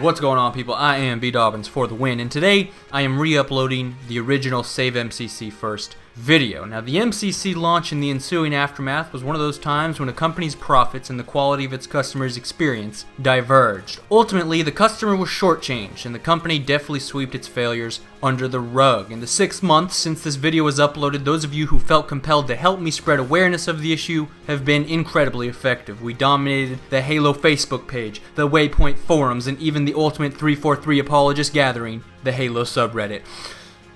What's going on, people? I am B Dobbins for the win, and today I am re uploading the original Save MCC First video. Now, the MCC launch and the ensuing aftermath was one of those times when a company's profits and the quality of its customers' experience diverged. Ultimately, the customer was shortchanged, and the company deftly swept its failures under the rug. In the six months since this video was uploaded, those of you who felt compelled to help me spread awareness of the issue have been incredibly effective. We dominated the Halo Facebook page, the Waypoint forums, and even the Ultimate 343 Apologist Gathering, the Halo subreddit.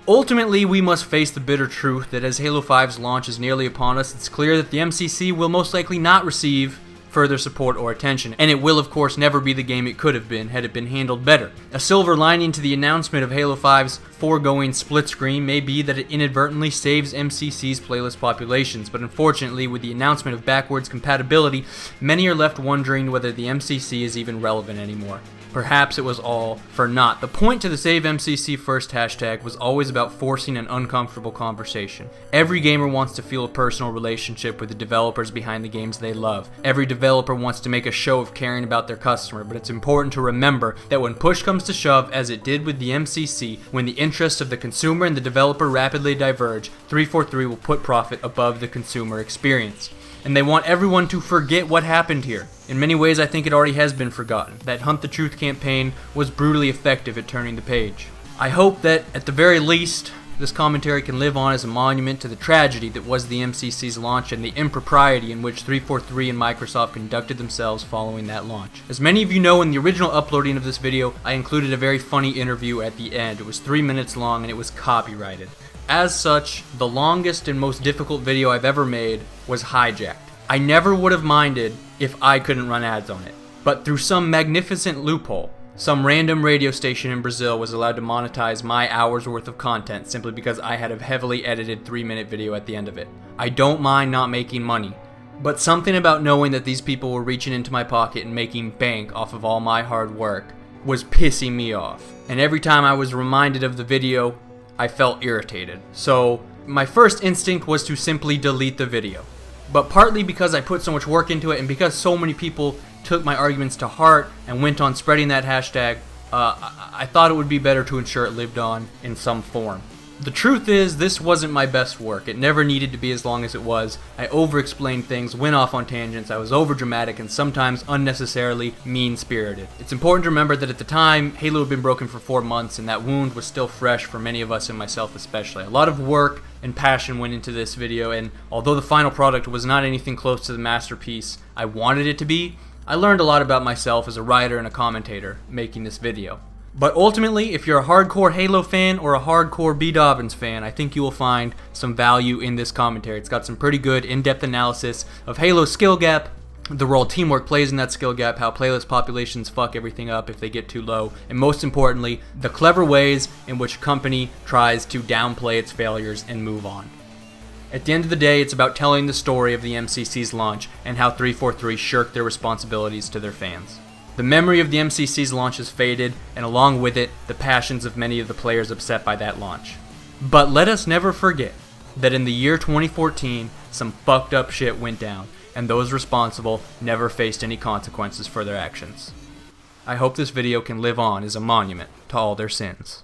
Ultimately, we must face the bitter truth that as Halo 5's launch is nearly upon us, it's clear that the MCC will most likely not receive further support or attention, and it will of course never be the game it could have been had it been handled better. A silver lining to the announcement of Halo 5's foregoing split screen may be that it inadvertently saves MCC's playlist populations, but unfortunately with the announcement of backwards compatibility, many are left wondering whether the MCC is even relevant anymore. Perhaps it was all for naught. The point to the Save MCC First hashtag was always about forcing an uncomfortable conversation. Every gamer wants to feel a personal relationship with the developers behind the games they love. Every developer wants to make a show of caring about their customer, but it's important to remember that when push comes to shove, as it did with the MCC, when the interests of the consumer and the developer rapidly diverge, 343 will put profit above the consumer experience and they want everyone to forget what happened here. In many ways, I think it already has been forgotten. That Hunt the Truth campaign was brutally effective at turning the page. I hope that, at the very least, this commentary can live on as a monument to the tragedy that was the MCC's launch and the impropriety in which 343 and Microsoft conducted themselves following that launch. As many of you know, in the original uploading of this video, I included a very funny interview at the end. It was three minutes long and it was copyrighted. As such, the longest and most difficult video I've ever made was hijacked. I never would have minded if I couldn't run ads on it. But through some magnificent loophole, some random radio station in Brazil was allowed to monetize my hour's worth of content simply because I had a heavily edited 3 minute video at the end of it. I don't mind not making money, but something about knowing that these people were reaching into my pocket and making bank off of all my hard work was pissing me off. And every time I was reminded of the video, I felt irritated. So my first instinct was to simply delete the video. But partly because I put so much work into it and because so many people took my arguments to heart and went on spreading that hashtag, uh, I thought it would be better to ensure it lived on in some form. The truth is, this wasn't my best work. It never needed to be as long as it was. I over-explained things, went off on tangents, I was over-dramatic, and sometimes unnecessarily mean-spirited. It's important to remember that at the time, Halo had been broken for four months, and that wound was still fresh for many of us and myself especially. A lot of work and passion went into this video, and although the final product was not anything close to the masterpiece I wanted it to be, I learned a lot about myself as a writer and a commentator making this video. But ultimately, if you're a hardcore Halo fan or a hardcore B. Dobbins fan, I think you will find some value in this commentary. It's got some pretty good in-depth analysis of Halo's skill gap, the role teamwork plays in that skill gap, how playlist populations fuck everything up if they get too low, and most importantly, the clever ways in which a company tries to downplay its failures and move on. At the end of the day, it's about telling the story of the MCC's launch and how 343 shirked their responsibilities to their fans. The memory of the MCC's launch has faded, and along with it, the passions of many of the players upset by that launch. But let us never forget that in the year 2014, some fucked up shit went down, and those responsible never faced any consequences for their actions. I hope this video can live on as a monument to all their sins.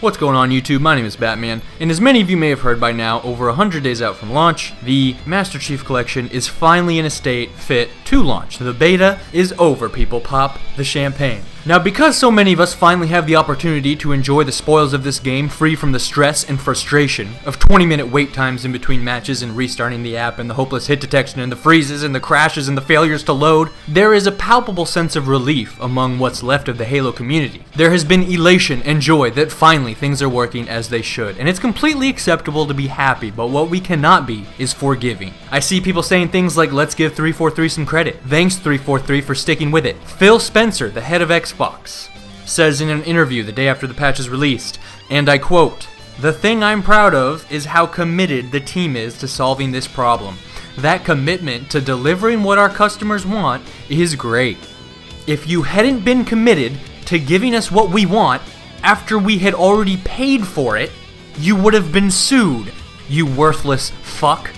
What's going on YouTube? My name is Batman, and as many of you may have heard by now, over 100 days out from launch, the Master Chief Collection is finally in a state fit to launch. The beta is over, people. Pop the champagne. Now, because so many of us finally have the opportunity to enjoy the spoils of this game free from the stress and frustration of 20 minute wait times in between matches and restarting the app and the hopeless hit detection and the freezes and the crashes and the failures to load, there is a palpable sense of relief among what's left of the Halo community. There has been elation and joy that finally things are working as they should, and it's completely acceptable to be happy, but what we cannot be is forgiving. I see people saying things like, let's give 343 some credit. Thanks 343 for sticking with it. Phil Spencer, the head of Xbox, says in an interview the day after the patch is released, and I quote, The thing I'm proud of is how committed the team is to solving this problem. That commitment to delivering what our customers want is great. If you hadn't been committed to giving us what we want after we had already paid for it, you would have been sued, you worthless fuck.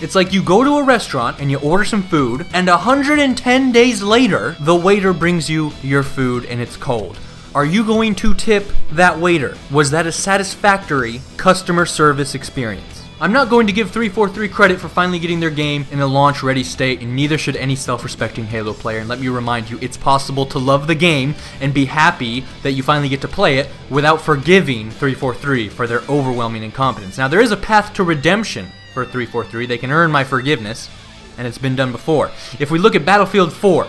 It's like you go to a restaurant and you order some food, and 110 days later, the waiter brings you your food and it's cold. Are you going to tip that waiter? Was that a satisfactory customer service experience? I'm not going to give 343 credit for finally getting their game in a launch ready state, and neither should any self respecting Halo player. And let me remind you, it's possible to love the game and be happy that you finally get to play it without forgiving 343 for their overwhelming incompetence. Now, there is a path to redemption for 343. They can earn my forgiveness, and it's been done before. If we look at Battlefield 4,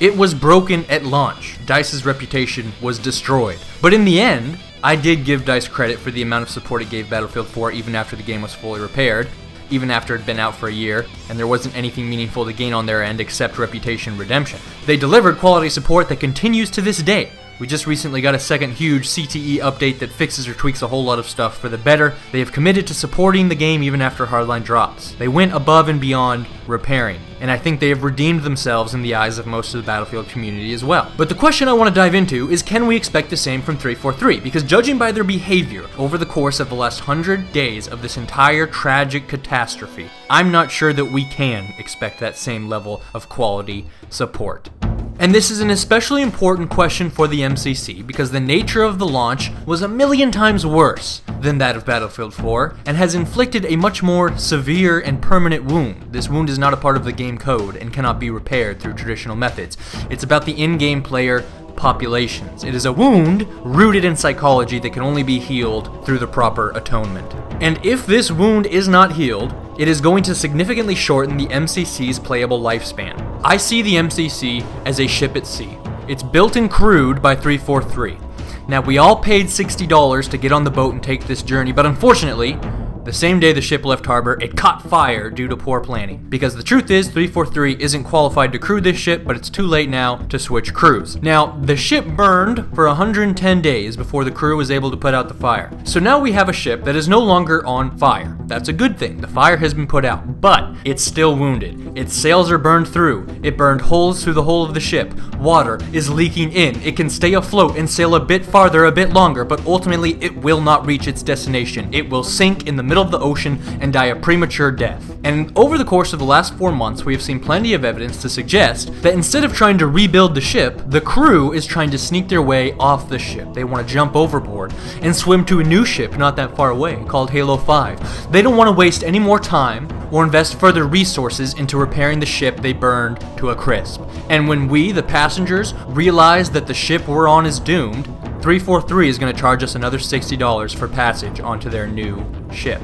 it was broken at launch. DICE's reputation was destroyed. But in the end, I did give DICE credit for the amount of support it gave Battlefield 4 even after the game was fully repaired, even after it had been out for a year, and there wasn't anything meaningful to gain on their end except reputation redemption. They delivered quality support that continues to this day, we just recently got a second huge CTE update that fixes or tweaks a whole lot of stuff for the better. They have committed to supporting the game even after Hardline drops. They went above and beyond repairing, and I think they have redeemed themselves in the eyes of most of the Battlefield community as well. But the question I want to dive into is can we expect the same from 343? Because judging by their behavior over the course of the last 100 days of this entire tragic catastrophe, I'm not sure that we can expect that same level of quality support. And this is an especially important question for the MCC because the nature of the launch was a million times worse than that of Battlefield 4 and has inflicted a much more severe and permanent wound. This wound is not a part of the game code and cannot be repaired through traditional methods. It's about the in-game player populations. It is a wound rooted in psychology that can only be healed through the proper atonement. And if this wound is not healed, it is going to significantly shorten the MCC's playable lifespan. I see the MCC as a ship at sea. It's built and crewed by 343. Now, we all paid $60 to get on the boat and take this journey, but unfortunately, the same day the ship left harbor, it caught fire due to poor planning. Because the truth is, 343 isn't qualified to crew this ship, but it's too late now to switch crews. Now, the ship burned for 110 days before the crew was able to put out the fire. So now we have a ship that is no longer on fire. That's a good thing. The fire has been put out, but it's still wounded. Its sails are burned through. It burned holes through the hull of the ship. Water is leaking in. It can stay afloat and sail a bit farther, a bit longer, but ultimately it will not reach its destination. It will sink in the middle middle of the ocean and die a premature death. And over the course of the last four months, we have seen plenty of evidence to suggest that instead of trying to rebuild the ship, the crew is trying to sneak their way off the ship. They want to jump overboard and swim to a new ship not that far away called Halo 5. They don't want to waste any more time or invest further resources into repairing the ship they burned to a crisp. And when we, the passengers, realize that the ship we're on is doomed, 343 is going to charge us another $60 for passage onto their new ship.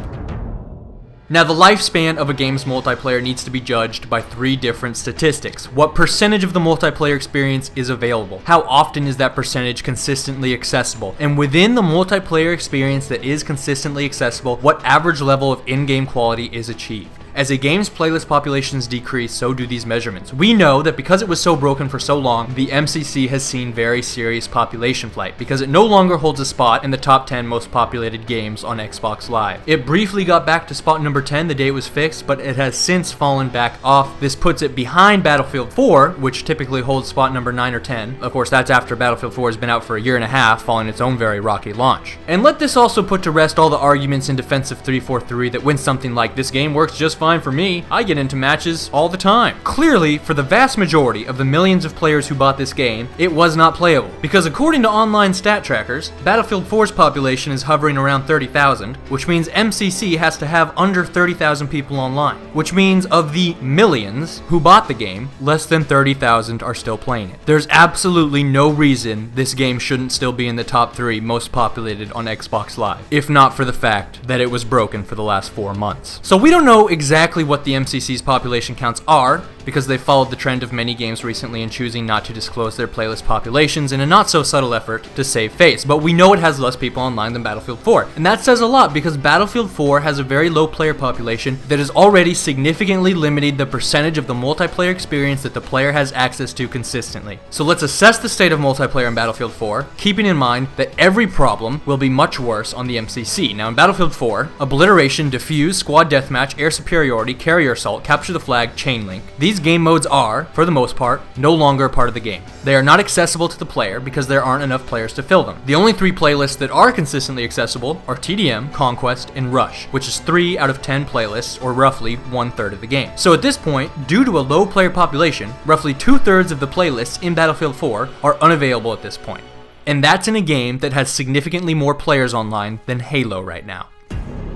Now, the lifespan of a game's multiplayer needs to be judged by three different statistics. What percentage of the multiplayer experience is available? How often is that percentage consistently accessible? And within the multiplayer experience that is consistently accessible, what average level of in-game quality is achieved? As a game's playlist populations decrease, so do these measurements. We know that because it was so broken for so long, the MCC has seen very serious population flight because it no longer holds a spot in the top 10 most populated games on Xbox Live. It briefly got back to spot number 10 the day it was fixed, but it has since fallen back off. This puts it behind Battlefield 4, which typically holds spot number 9 or 10. Of course, that's after Battlefield 4 has been out for a year and a half, following its own very rocky launch. And let this also put to rest all the arguments in defense of 343 that when something like this game works just fine for me. I get into matches all the time. Clearly, for the vast majority of the millions of players who bought this game, it was not playable. Because according to online stat trackers, Battlefield 4's population is hovering around 30,000, which means MCC has to have under 30,000 people online. Which means of the millions who bought the game, less than 30,000 are still playing it. There's absolutely no reason this game shouldn't still be in the top 3 most populated on Xbox Live, if not for the fact that it was broken for the last 4 months. So we don't know exactly what the MCC's population counts are, because they followed the trend of many games recently in choosing not to disclose their playlist populations in a not so subtle effort to save face. But we know it has less people online than Battlefield 4. And that says a lot because Battlefield 4 has a very low player population that has already significantly limited the percentage of the multiplayer experience that the player has access to consistently. So let's assess the state of multiplayer in Battlefield 4, keeping in mind that every problem will be much worse on the MCC. Now in Battlefield 4, obliteration, defuse, squad deathmatch, air superiority, carrier assault, capture the flag, chain link. These These game modes are, for the most part, no longer a part of the game. They are not accessible to the player because there aren't enough players to fill them. The only three playlists that are consistently accessible are TDM, Conquest, and Rush, which is 3 out of 10 playlists, or roughly one third of the game. So at this point, due to a low player population, roughly two thirds of the playlists in Battlefield 4 are unavailable at this point. And that's in a game that has significantly more players online than Halo right now.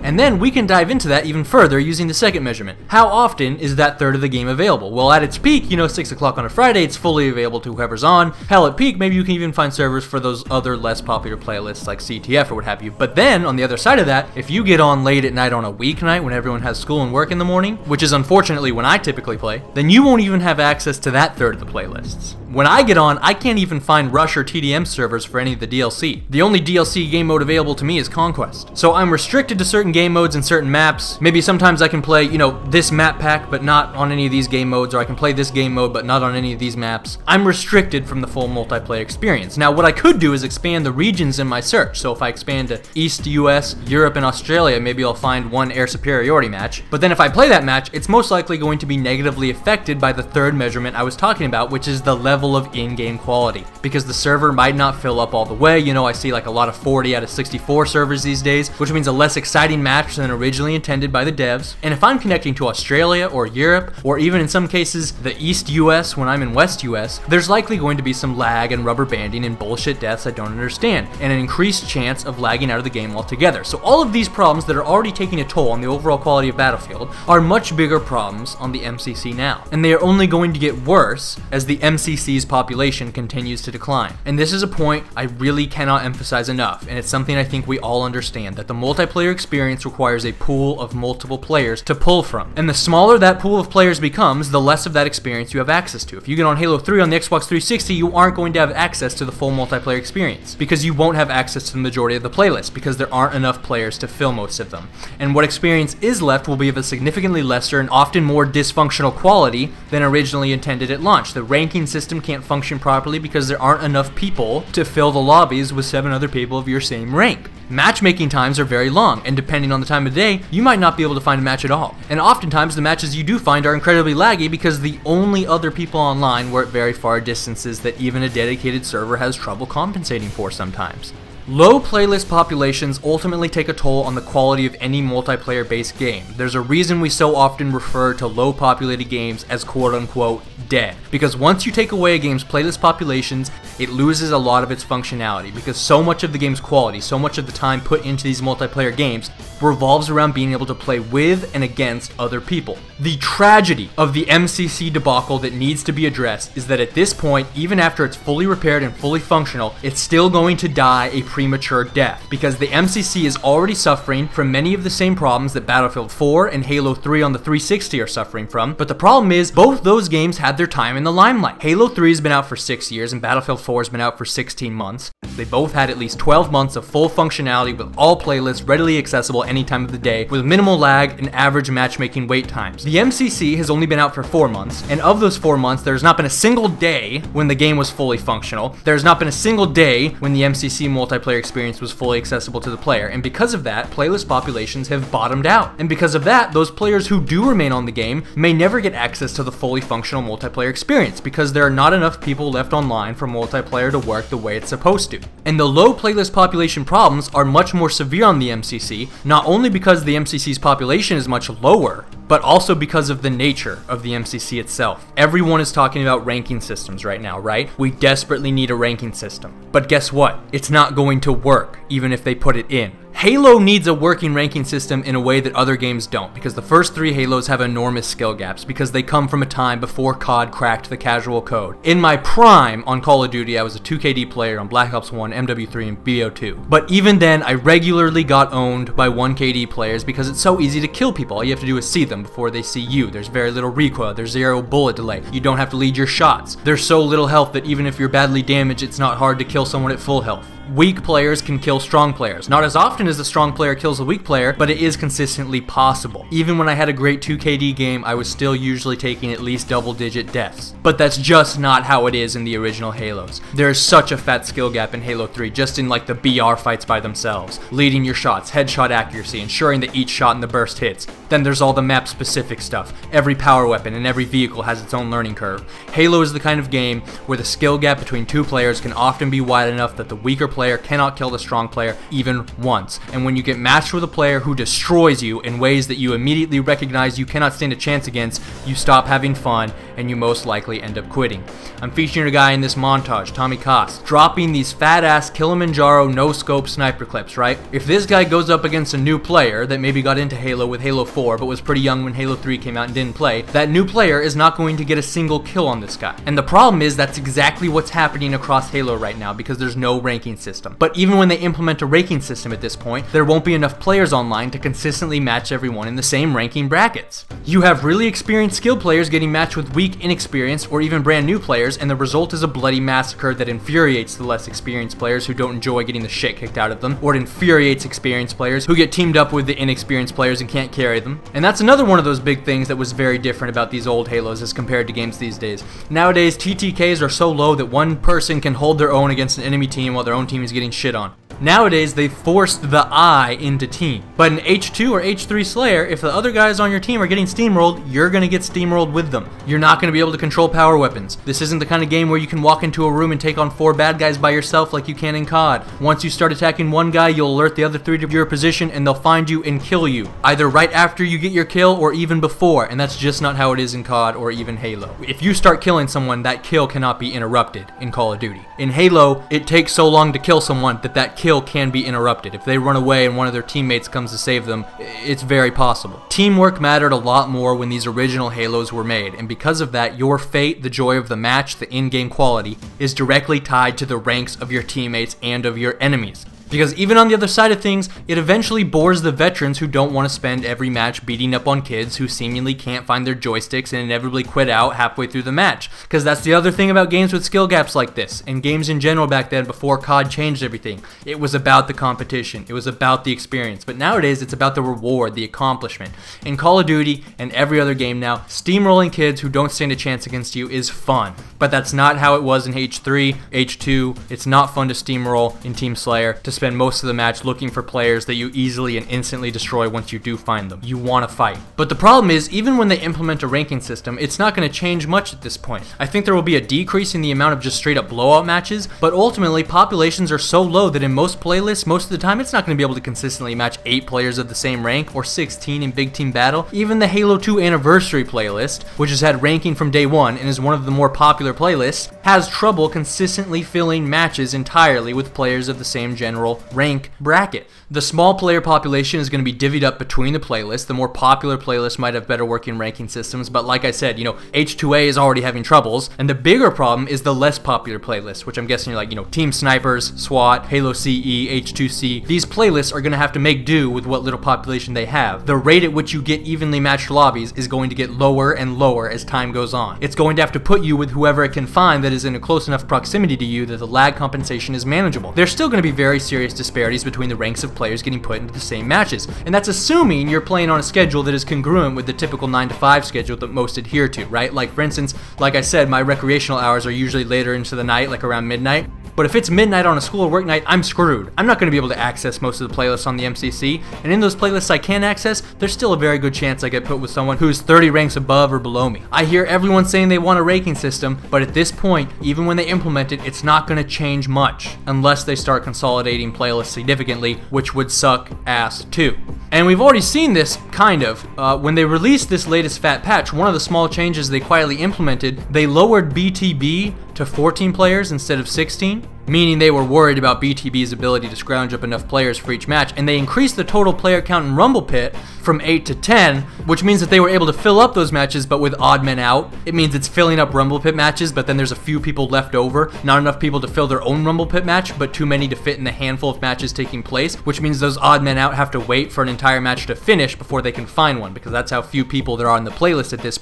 And then we can dive into that even further using the second measurement. How often is that third of the game available? Well, at its peak, you know, 6 o'clock on a Friday, it's fully available to whoever's on. Hell, at peak, maybe you can even find servers for those other less popular playlists like CTF or what have you. But then, on the other side of that, if you get on late at night on a weeknight when everyone has school and work in the morning, which is unfortunately when I typically play, then you won't even have access to that third of the playlists. When I get on, I can't even find Rush or TDM servers for any of the DLC. The only DLC game mode available to me is Conquest. So I'm restricted to certain game modes and certain maps. Maybe sometimes I can play, you know, this map pack, but not on any of these game modes, or I can play this game mode, but not on any of these maps. I'm restricted from the full multiplayer experience. Now, what I could do is expand the regions in my search. So if I expand to East US, Europe, and Australia, maybe I'll find one air superiority match. But then if I play that match, it's most likely going to be negatively affected by the third measurement I was talking about, which is the level level of in-game quality because the server might not fill up all the way. You know, I see like a lot of 40 out of 64 servers these days, which means a less exciting match than originally intended by the devs. And if I'm connecting to Australia or Europe, or even in some cases the East US when I'm in West US, there's likely going to be some lag and rubber banding and bullshit deaths I don't understand, and an increased chance of lagging out of the game altogether. So all of these problems that are already taking a toll on the overall quality of Battlefield are much bigger problems on the MCC now. And they are only going to get worse as the MCC Population continues to decline. And this is a point I really cannot emphasize enough, and it's something I think we all understand, that the multiplayer experience requires a pool of multiple players to pull from. And the smaller that pool of players becomes, the less of that experience you have access to. If you get on Halo 3 on the Xbox 360, you aren't going to have access to the full multiplayer experience, because you won't have access to the majority of the playlist, because there aren't enough players to fill most of them. And what experience is left will be of a significantly lesser and often more dysfunctional quality than originally intended at launch. The ranking system system can't function properly because there aren't enough people to fill the lobbies with seven other people of your same rank. Matchmaking times are very long, and depending on the time of day, you might not be able to find a match at all. And oftentimes, the matches you do find are incredibly laggy because the only other people online were at very far distances that even a dedicated server has trouble compensating for sometimes. Low playlist populations ultimately take a toll on the quality of any multiplayer based game. There's a reason we so often refer to low populated games as quote unquote dead. Because once you take away a game's playlist populations, it loses a lot of its functionality because so much of the game's quality, so much of the time put into these multiplayer games revolves around being able to play with and against other people. The tragedy of the MCC debacle that needs to be addressed is that at this point, even after it's fully repaired and fully functional, it's still going to die a premature death because the MCC is already suffering from many of the same problems that Battlefield 4 and Halo 3 on the 360 are suffering from. But the problem is both those games had their time in the limelight. Halo 3 has been out for 6 years and Battlefield 4 has been out for 16 months. They both had at least 12 months of full functionality with all playlists readily accessible any time of the day with minimal lag and average matchmaking wait times. The MCC has only been out for 4 months, and of those 4 months, there's not been a single day when the game was fully functional. There's not been a single day when the MCC multiplayer experience was fully accessible to the player, and because of that, playlist populations have bottomed out. And because of that, those players who do remain on the game may never get access to the fully functional multiplayer experience because there are not enough people left online for multiplayer to work the way it's supposed to. And the low playlist population problems are much more severe on the MCC, not only because the MCC's population is much lower, but also because of the nature of the MCC itself. Everyone is talking about ranking systems right now, right? We desperately need a ranking system. But guess what? It's not going to work, even if they put it in. Halo needs a working ranking system in a way that other games don't, because the first three Halos have enormous skill gaps, because they come from a time before COD cracked the casual code. In my prime on Call of Duty, I was a 2KD player on Black Ops 1, MW3, and BO2. But even then, I regularly got owned by 1KD players because it's so easy to kill people. All you have to do is see them before they see you. There's very little recoil, there's zero bullet delay. You don't have to lead your shots. There's so little health that even if you're badly damaged, it's not hard to kill someone at full health. Weak players can kill strong players. Not as often as the strong player kills a weak player, but it is consistently possible. Even when I had a great 2KD game, I was still usually taking at least double digit deaths. But that's just not how it is in the original Halos. There is such a fat skill gap in Halo 3, just in like the BR fights by themselves. Leading your shots, headshot accuracy, ensuring that each shot in the burst hits. Then there's all the map specific stuff. Every power weapon and every vehicle has its own learning curve. Halo is the kind of game where the skill gap between two players can often be wide enough that the weaker player cannot kill the strong player even once. And when you get matched with a player who destroys you in ways that you immediately recognize you cannot stand a chance against, you stop having fun and you most likely end up quitting. I'm featuring a guy in this montage, Tommy Koss, dropping these fat ass Kilimanjaro no scope sniper clips, right? If this guy goes up against a new player that maybe got into Halo with Halo 4 but was pretty young when Halo 3 came out and didn't play, that new player is not going to get a single kill on this guy. And the problem is that's exactly what's happening across Halo right now because there's no ranking system. But even when they implement a ranking system at this point, there won't be enough players online to consistently match everyone in the same ranking brackets. You have really experienced skilled players getting matched with weak, inexperienced, or even brand new players, and the result is a bloody massacre that infuriates the less experienced players who don't enjoy getting the shit kicked out of them, or it infuriates experienced players who get teamed up with the inexperienced players and can't carry them. And that's another one of those big things that was very different about these old Halos as compared to games these days. Nowadays, TTKs are so low that one person can hold their own against an enemy team while their own team is getting shit on. Nowadays, they forced the I into team. But in H2 or H3 Slayer, if the other guys on your team are getting steamrolled, you're gonna get steamrolled with them. You're not gonna be able to control power weapons. This isn't the kind of game where you can walk into a room and take on four bad guys by yourself like you can in COD. Once you start attacking one guy, you'll alert the other three to your position and they'll find you and kill you. Either right after you get your kill or even before, and that's just not how it is in COD or even Halo. If you start killing someone, that kill cannot be interrupted in Call of Duty. In Halo, it takes so long to kill someone that that kill can be interrupted. If they run away and one of their teammates comes to save them, it's very possible. Teamwork mattered a lot more when these original Halos were made, and because of that, your fate, the joy of the match, the in-game quality, is directly tied to the ranks of your teammates and of your enemies. Because even on the other side of things, it eventually bores the veterans who don't want to spend every match beating up on kids who seemingly can't find their joysticks and inevitably quit out halfway through the match. Because that's the other thing about games with skill gaps like this, and games in general back then before COD changed everything. It was about the competition, it was about the experience, but nowadays it's about the reward, the accomplishment. In Call of Duty and every other game now, steamrolling kids who don't stand a chance against you is fun. But that's not how it was in H3, H2, it's not fun to steamroll in Team Slayer, to spend most of the match looking for players that you easily and instantly destroy once you do find them. You want to fight. But the problem is, even when they implement a ranking system, it's not going to change much at this point. I think there will be a decrease in the amount of just straight up blowout matches, but ultimately populations are so low that in most playlists, most of the time it's not going to be able to consistently match 8 players of the same rank or 16 in big team battle. Even the Halo 2 anniversary playlist, which has had ranking from day one and is one of the more popular playlists, has trouble consistently filling matches entirely with players of the same general rank bracket. The small player population is going to be divvied up between the playlists. The more popular playlists might have better working ranking systems, but like I said, you know, H2A is already having troubles, and the bigger problem is the less popular playlists, which I'm guessing you're like, you know, Team Snipers, SWAT, Halo CE, H2C. These playlists are going to have to make do with what little population they have. The rate at which you get evenly matched lobbies is going to get lower and lower as time goes on. It's going to have to put you with whoever it can find that is in a close enough proximity to you that the lag compensation is manageable. They're still going to be very serious disparities between the ranks of players getting put into the same matches. And that's assuming you're playing on a schedule that is congruent with the typical 9 to 5 schedule that most adhere to, right? Like, for instance, like I said, my recreational hours are usually later into the night, like around midnight. But if it's midnight on a school or work night, I'm screwed. I'm not going to be able to access most of the playlists on the MCC, and in those playlists I can access, there's still a very good chance I get put with someone who's 30 ranks above or below me. I hear everyone saying they want a ranking system, but at this point, even when they implement it, it's not going to change much unless they start consolidating playlists significantly, which would suck ass too. And we've already seen this, kind of. Uh, when they released this latest fat patch, one of the small changes they quietly implemented, they lowered BTB to 14 players instead of 16, meaning they were worried about BTB's ability to scrounge up enough players for each match, and they increased the total player count in Rumble Pit from 8 to 10, which means that they were able to fill up those matches but with odd men out. It means it's filling up Rumble Pit matches, but then there's a few people left over, not enough people to fill their own Rumble Pit match, but too many to fit in the handful of matches taking place, which means those odd men out have to wait for an entire match to finish before they can find one, because that's how few people there are on the playlist at this.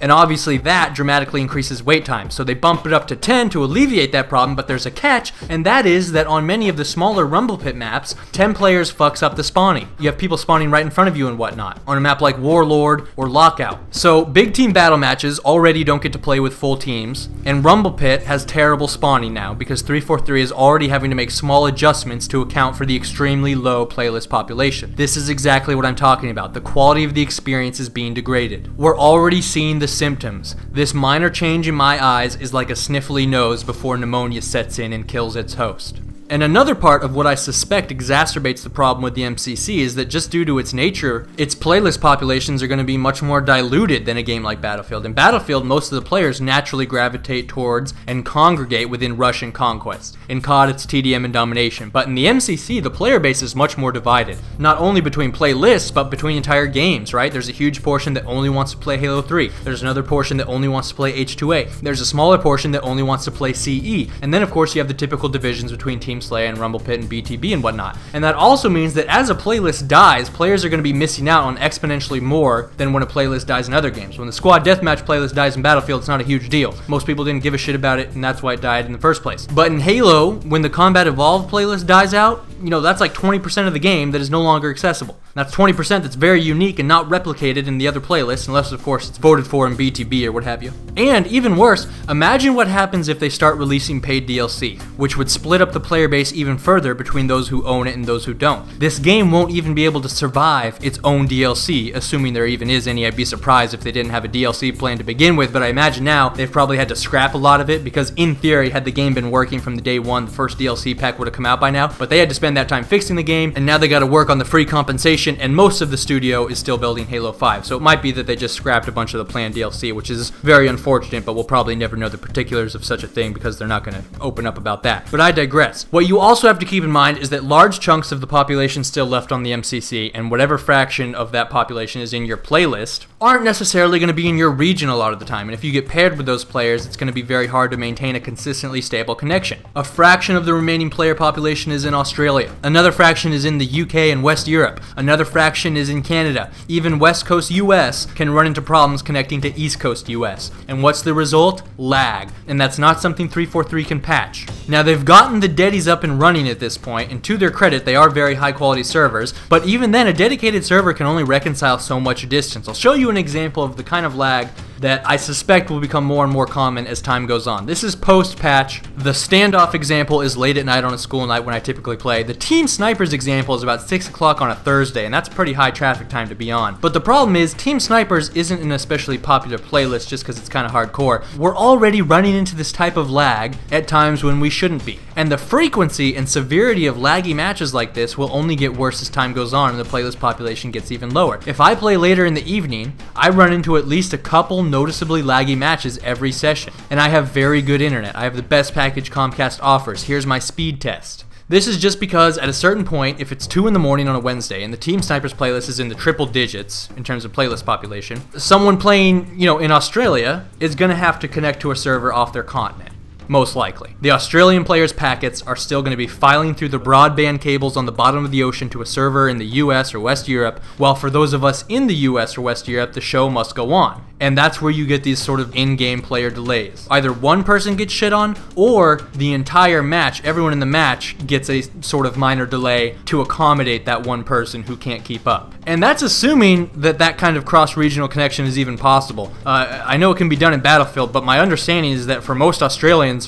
And obviously that dramatically increases wait time, so they bump it up to 10 to alleviate that problem, but there's a catch and that is that on many of the smaller Rumble Pit maps, 10 players fucks up the spawning. You have people spawning right in front of you and whatnot, on a map like Warlord or Lockout. So big team battle matches already don't get to play with full teams, and Rumble Pit has terrible spawning now because 343 is already having to make small adjustments to account for the extremely low playlist population. This is exactly what I'm talking about. The quality of the experience is being degraded. We're already seeing the symptoms. This minor change in my eyes is like a nose before pneumonia sets in and kills its host. And another part of what I suspect exacerbates the problem with the MCC is that just due to its nature, its playlist populations are going to be much more diluted than a game like Battlefield. In Battlefield, most of the players naturally gravitate towards and congregate within Rush and Conquest. In COD, it's TDM and Domination. But in the MCC, the player base is much more divided. Not only between playlists, but between entire games, right? There's a huge portion that only wants to play Halo 3. There's another portion that only wants to play H2A. There's a smaller portion that only wants to play CE. And then, of course, you have the typical divisions between teams Slay and Rumble Pit and BTB and whatnot. And that also means that as a playlist dies, players are going to be missing out on exponentially more than when a playlist dies in other games. When the squad deathmatch playlist dies in Battlefield, it's not a huge deal. Most people didn't give a shit about it, and that's why it died in the first place. But in Halo, when the Combat Evolved playlist dies out, you know, that's like 20% of the game that is no longer accessible. That's 20% that's very unique and not replicated in the other playlists, unless, of course, it's voted for in BTB or what have you. And even worse, imagine what happens if they start releasing paid DLC, which would split up the player base even further between those who own it and those who don't. This game won't even be able to survive its own DLC, assuming there even is any. I'd be surprised if they didn't have a DLC plan to begin with, but I imagine now they've probably had to scrap a lot of it because, in theory, had the game been working from the day one, the first DLC pack would have come out by now. But they had to spend that time fixing the game, and now they got to work on the free compensation, and most of the studio is still building Halo 5. So it might be that they just scrapped a bunch of the planned DLC, which is very unfortunate, but we'll probably never know the particulars of such a thing because they're not going to open up about that. But I digress. What you also have to keep in mind is that large chunks of the population still left on the MCC, and whatever fraction of that population is in your playlist, aren't necessarily going to be in your region a lot of the time. And if you get paired with those players, it's going to be very hard to maintain a consistently stable connection. A fraction of the remaining player population is in Australia. Another fraction is in the UK and West Europe. Another fraction is in Canada. Even West Coast US can run into problems connecting to East Coast US. And what's the result? Lag. And that's not something 343 can patch. Now they've gotten the Deddies up and running at this point, and to their credit, they are very high quality servers, but even then, a dedicated server can only reconcile so much distance. I'll show you an example of the kind of lag that I suspect will become more and more common as time goes on. This is post-patch. The standoff example is late at night on a school night when I typically play. The team snipers example is about 6 o'clock on a Thursday, and that's pretty high traffic time to be on. But the problem is, Team Snipers isn't an especially popular playlist just because it's kind of hardcore. We're already running into this type of lag at times when we shouldn't be. And the frequency and severity of laggy matches like this will only get worse as time goes on and the playlist population gets even lower. If I play later in the evening, I run into at least a couple noticeably laggy matches every session. And I have very good internet. I have the best package Comcast offers. Here's my speed test. This is just because at a certain point, if it's 2 in the morning on a Wednesday and the Team Snipers playlist is in the triple digits in terms of playlist population, someone playing, you know, in Australia is going to have to connect to a server off their continent most likely. The Australian players' packets are still going to be filing through the broadband cables on the bottom of the ocean to a server in the US or West Europe, while for those of us in the US or West Europe, the show must go on. And that's where you get these sort of in game player delays. Either one person gets shit on, or the entire match, everyone in the match, gets a sort of minor delay to accommodate that one person who can't keep up. And that's assuming that that kind of cross regional connection is even possible. Uh, I know it can be done in Battlefield, but my understanding is that for most Australians,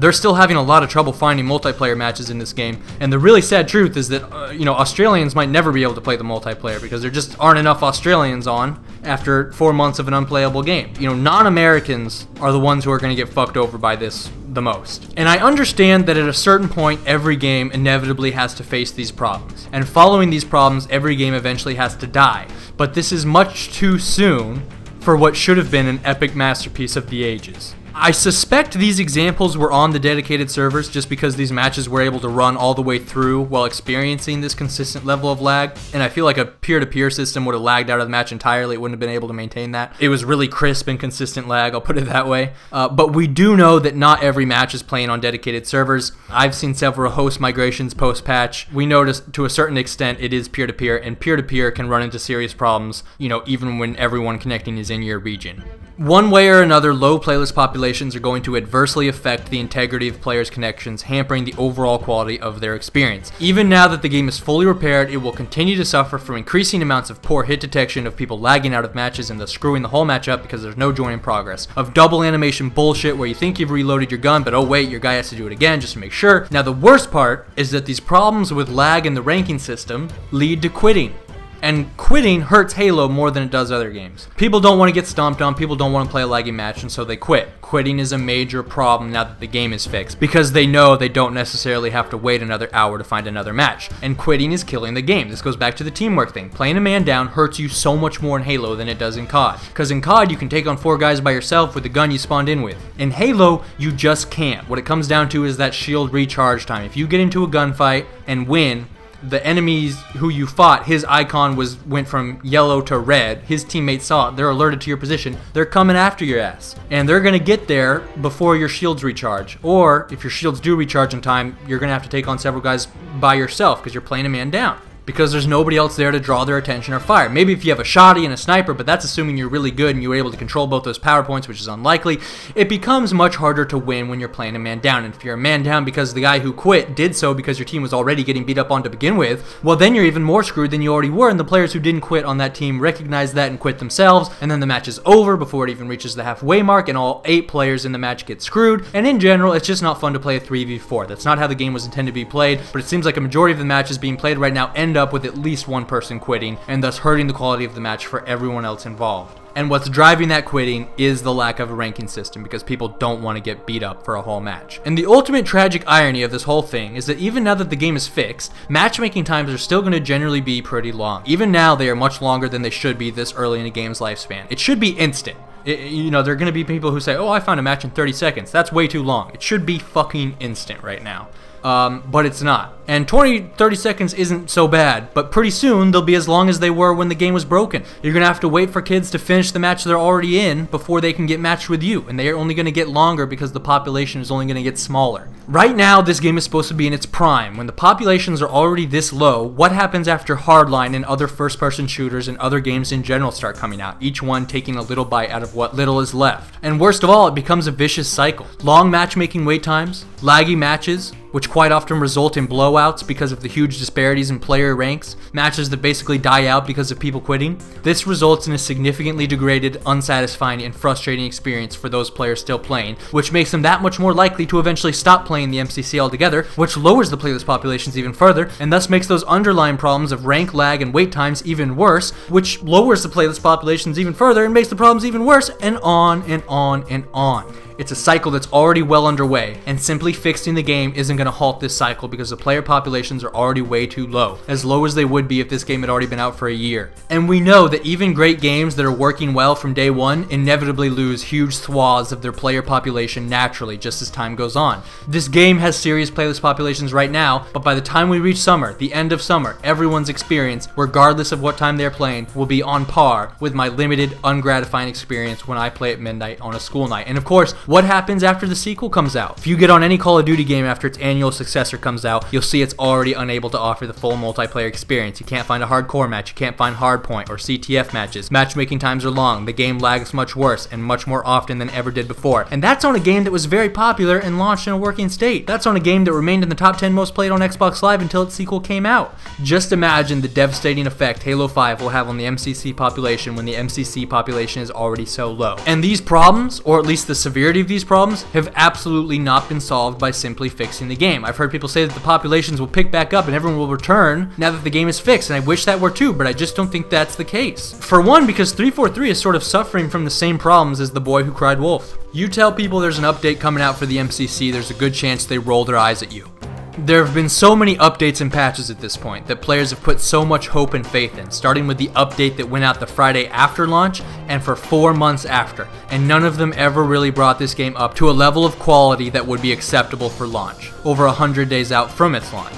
they're still having a lot of trouble finding multiplayer matches in this game. And the really sad truth is that, uh, you know, Australians might never be able to play the multiplayer because there just aren't enough Australians on after four months of an unplayable game. You know, non Americans are the ones who are going to get fucked over by this the most. And I understand that at a certain point, every game inevitably has to face these problems. And following these problems, every game eventually has to die. But this is much too soon for what should have been an epic masterpiece of the ages. I suspect these examples were on the dedicated servers just because these matches were able to run all the way through while experiencing this consistent level of lag. And I feel like a peer to peer system would have lagged out of the match entirely. It wouldn't have been able to maintain that. It was really crisp and consistent lag, I'll put it that way. Uh, but we do know that not every match is playing on dedicated servers. I've seen several host migrations post patch. We noticed to a certain extent it is peer to peer, and peer to peer can run into serious problems, you know, even when everyone connecting is in your region. One way or another, low playlist populations are going to adversely affect the integrity of players' connections, hampering the overall quality of their experience. Even now that the game is fully repaired, it will continue to suffer from increasing amounts of poor hit detection, of people lagging out of matches and thus screwing the whole match up because there's no join in progress, of double animation bullshit where you think you've reloaded your gun, but oh wait, your guy has to do it again just to make sure. Now the worst part is that these problems with lag in the ranking system lead to quitting and quitting hurts Halo more than it does other games. People don't want to get stomped on, people don't want to play a laggy match, and so they quit. Quitting is a major problem now that the game is fixed, because they know they don't necessarily have to wait another hour to find another match. And quitting is killing the game. This goes back to the teamwork thing. Playing a man down hurts you so much more in Halo than it does in COD. Because in COD, you can take on four guys by yourself with the gun you spawned in with. In Halo, you just can't. What it comes down to is that shield recharge time. If you get into a gunfight and win, the enemies who you fought, his icon was went from yellow to red. His teammates saw it. They're alerted to your position. They're coming after your ass. And they're going to get there before your shields recharge. Or if your shields do recharge in time, you're going to have to take on several guys by yourself because you're playing a man down because there's nobody else there to draw their attention or fire. Maybe if you have a shotty and a sniper, but that's assuming you're really good and you're able to control both those power points, which is unlikely, it becomes much harder to win when you're playing a man down. And if you're a man down because the guy who quit did so because your team was already getting beat up on to begin with, well then you're even more screwed than you already were, and the players who didn't quit on that team recognize that and quit themselves, and then the match is over before it even reaches the halfway mark, and all eight players in the match get screwed. And in general, it's just not fun to play a 3v4. That's not how the game was intended to be played, but it seems like a majority of the matches being played right now end up with at least one person quitting and thus hurting the quality of the match for everyone else involved. And what's driving that quitting is the lack of a ranking system because people don't want to get beat up for a whole match. And the ultimate tragic irony of this whole thing is that even now that the game is fixed, matchmaking times are still going to generally be pretty long. Even now, they are much longer than they should be this early in a game's lifespan. It should be instant. It, you know, there are going to be people who say, oh, I found a match in 30 seconds. That's way too long. It should be fucking instant right now. Um, but it's not. And 20, 30 seconds isn't so bad, but pretty soon they'll be as long as they were when the game was broken. You're gonna have to wait for kids to finish the match they're already in before they can get matched with you, and they're only gonna get longer because the population is only gonna get smaller. Right now, this game is supposed to be in its prime. When the populations are already this low, what happens after Hardline and other first person shooters and other games in general start coming out, each one taking a little bite out of what little is left? And worst of all, it becomes a vicious cycle. Long matchmaking wait times, laggy matches, which quite often result in blowouts because of the huge disparities in player ranks, matches that basically die out because of people quitting. This results in a significantly degraded, unsatisfying, and frustrating experience for those players still playing, which makes them that much more likely to eventually stop playing the MCC altogether, which lowers the playlist populations even further, and thus makes those underlying problems of rank lag and wait times even worse, which lowers the playlist populations even further and makes the problems even worse, and on and on and on. It's a cycle that's already well underway, and simply fixing the game isn't going to halt this cycle because the player populations are already way too low, as low as they would be if this game had already been out for a year. And we know that even great games that are working well from day one inevitably lose huge swaths of their player population naturally just as time goes on. This game has serious playlist populations right now, but by the time we reach summer, the end of summer, everyone's experience, regardless of what time they're playing, will be on par with my limited, ungratifying experience when I play at midnight on a school night. And of course, what happens after the sequel comes out? If you get on any Call of Duty game after its annual successor comes out, you'll see it's already unable to offer the full multiplayer experience. You can't find a hardcore match, you can't find hardpoint or CTF matches. Matchmaking times are long, the game lags much worse and much more often than ever did before. And that's on a game that was very popular and launched in a working state. That's on a game that remained in the top 10 most played on Xbox Live until its sequel came out. Just imagine the devastating effect Halo 5 will have on the MCC population when the MCC population is already so low. And these problems, or at least the severity of these problems have absolutely not been solved by simply fixing the game. I've heard people say that the populations will pick back up and everyone will return now that the game is fixed, and I wish that were true, but I just don't think that's the case. For one, because 343 is sort of suffering from the same problems as The Boy Who Cried Wolf. You tell people there's an update coming out for the MCC, there's a good chance they roll their eyes at you. There have been so many updates and patches at this point that players have put so much hope and faith in, starting with the update that went out the Friday after launch and for four months after, and none of them ever really brought this game up to a level of quality that would be acceptable for launch, over 100 days out from its launch.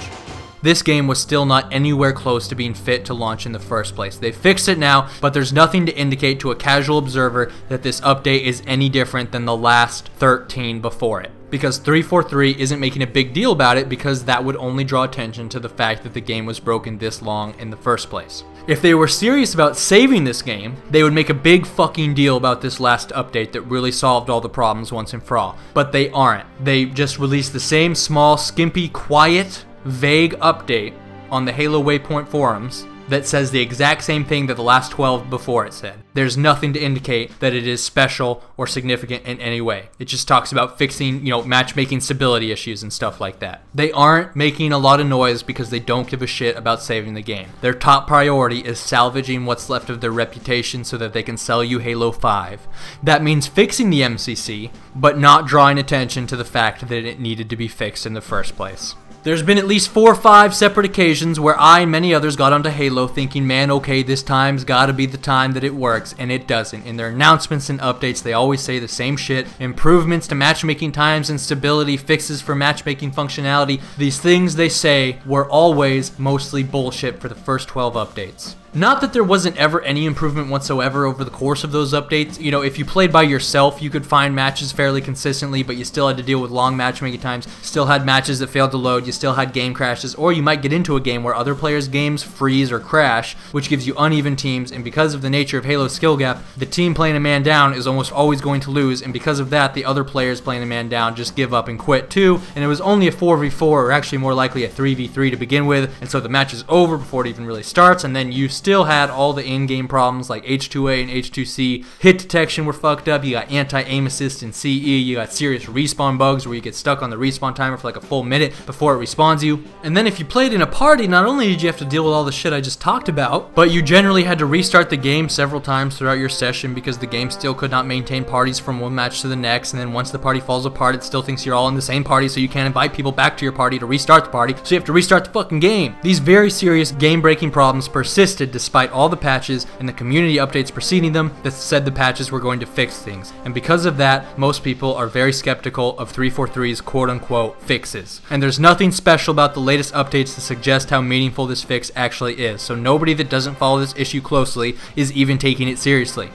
This game was still not anywhere close to being fit to launch in the first place. They fixed it now, but there's nothing to indicate to a casual observer that this update is any different than the last 13 before it because 343 isn't making a big deal about it because that would only draw attention to the fact that the game was broken this long in the first place. If they were serious about saving this game, they would make a big fucking deal about this last update that really solved all the problems once and for all. But they aren't. They just released the same small, skimpy, quiet, vague update on the Halo Waypoint forums that says the exact same thing that the last 12 before it said. There's nothing to indicate that it is special or significant in any way. It just talks about fixing, you know, matchmaking stability issues and stuff like that. They aren't making a lot of noise because they don't give a shit about saving the game. Their top priority is salvaging what's left of their reputation so that they can sell you Halo 5. That means fixing the MCC, but not drawing attention to the fact that it needed to be fixed in the first place. There's been at least four or five separate occasions where I and many others got onto Halo thinking, man, okay, this time's gotta be the time that it works, and it doesn't. In their announcements and updates, they always say the same shit improvements to matchmaking times and stability, fixes for matchmaking functionality. These things they say were always mostly bullshit for the first 12 updates. Not that there wasn't ever any improvement whatsoever over the course of those updates. You know, if you played by yourself, you could find matches fairly consistently, but you still had to deal with long matchmaking times, still had matches that failed to load, you still had game crashes, or you might get into a game where other players' games freeze or crash, which gives you uneven teams, and because of the nature of Halo's skill gap, the team playing a man down is almost always going to lose, and because of that, the other players playing a man down just give up and quit too, and it was only a 4v4, or actually more likely a 3v3 to begin with, and so the match is over before it even really starts, and then you still had all the in-game problems like H2A and H2C. Hit detection were fucked up. You got anti-aim assist in CE. You got serious respawn bugs where you get stuck on the respawn timer for like a full minute before it respawns you. And then if you played in a party, not only did you have to deal with all the shit I just talked about, but you generally had to restart the game several times throughout your session because the game still could not maintain parties from one match to the next. And then once the party falls apart, it still thinks you're all in the same party, so you can't invite people back to your party to restart the party. So you have to restart the fucking game. These very serious game-breaking problems persisted despite all the patches and the community updates preceding them that said the patches were going to fix things. And because of that, most people are very skeptical of 343's quote unquote fixes. And there's nothing special about the latest updates to suggest how meaningful this fix actually is, so nobody that doesn't follow this issue closely is even taking it seriously.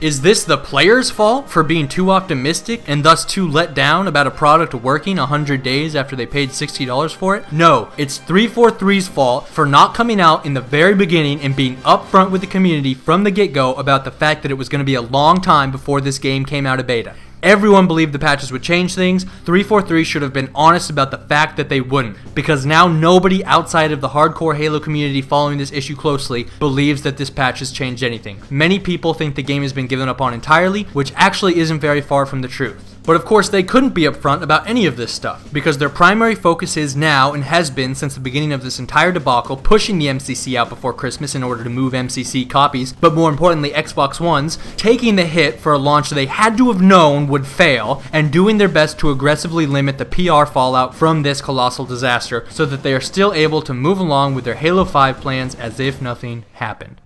Is this the player's fault for being too optimistic and thus too let down about a product working 100 days after they paid $60 for it? No, it's 343's fault for not coming out in the very beginning and being upfront with the community from the get go about the fact that it was going to be a long time before this game came out of beta. Everyone believed the patches would change things. 343 should have been honest about the fact that they wouldn't, because now nobody outside of the hardcore Halo community following this issue closely believes that this patch has changed anything. Many people think the game has been given up on entirely, which actually isn't very far from the truth. But of course, they couldn't be upfront about any of this stuff, because their primary focus is now, and has been since the beginning of this entire debacle, pushing the MCC out before Christmas in order to move MCC copies, but more importantly, Xbox Ones, taking the hit for a launch they had to have known would fail, and doing their best to aggressively limit the PR fallout from this colossal disaster, so that they are still able to move along with their Halo 5 plans as if nothing happened.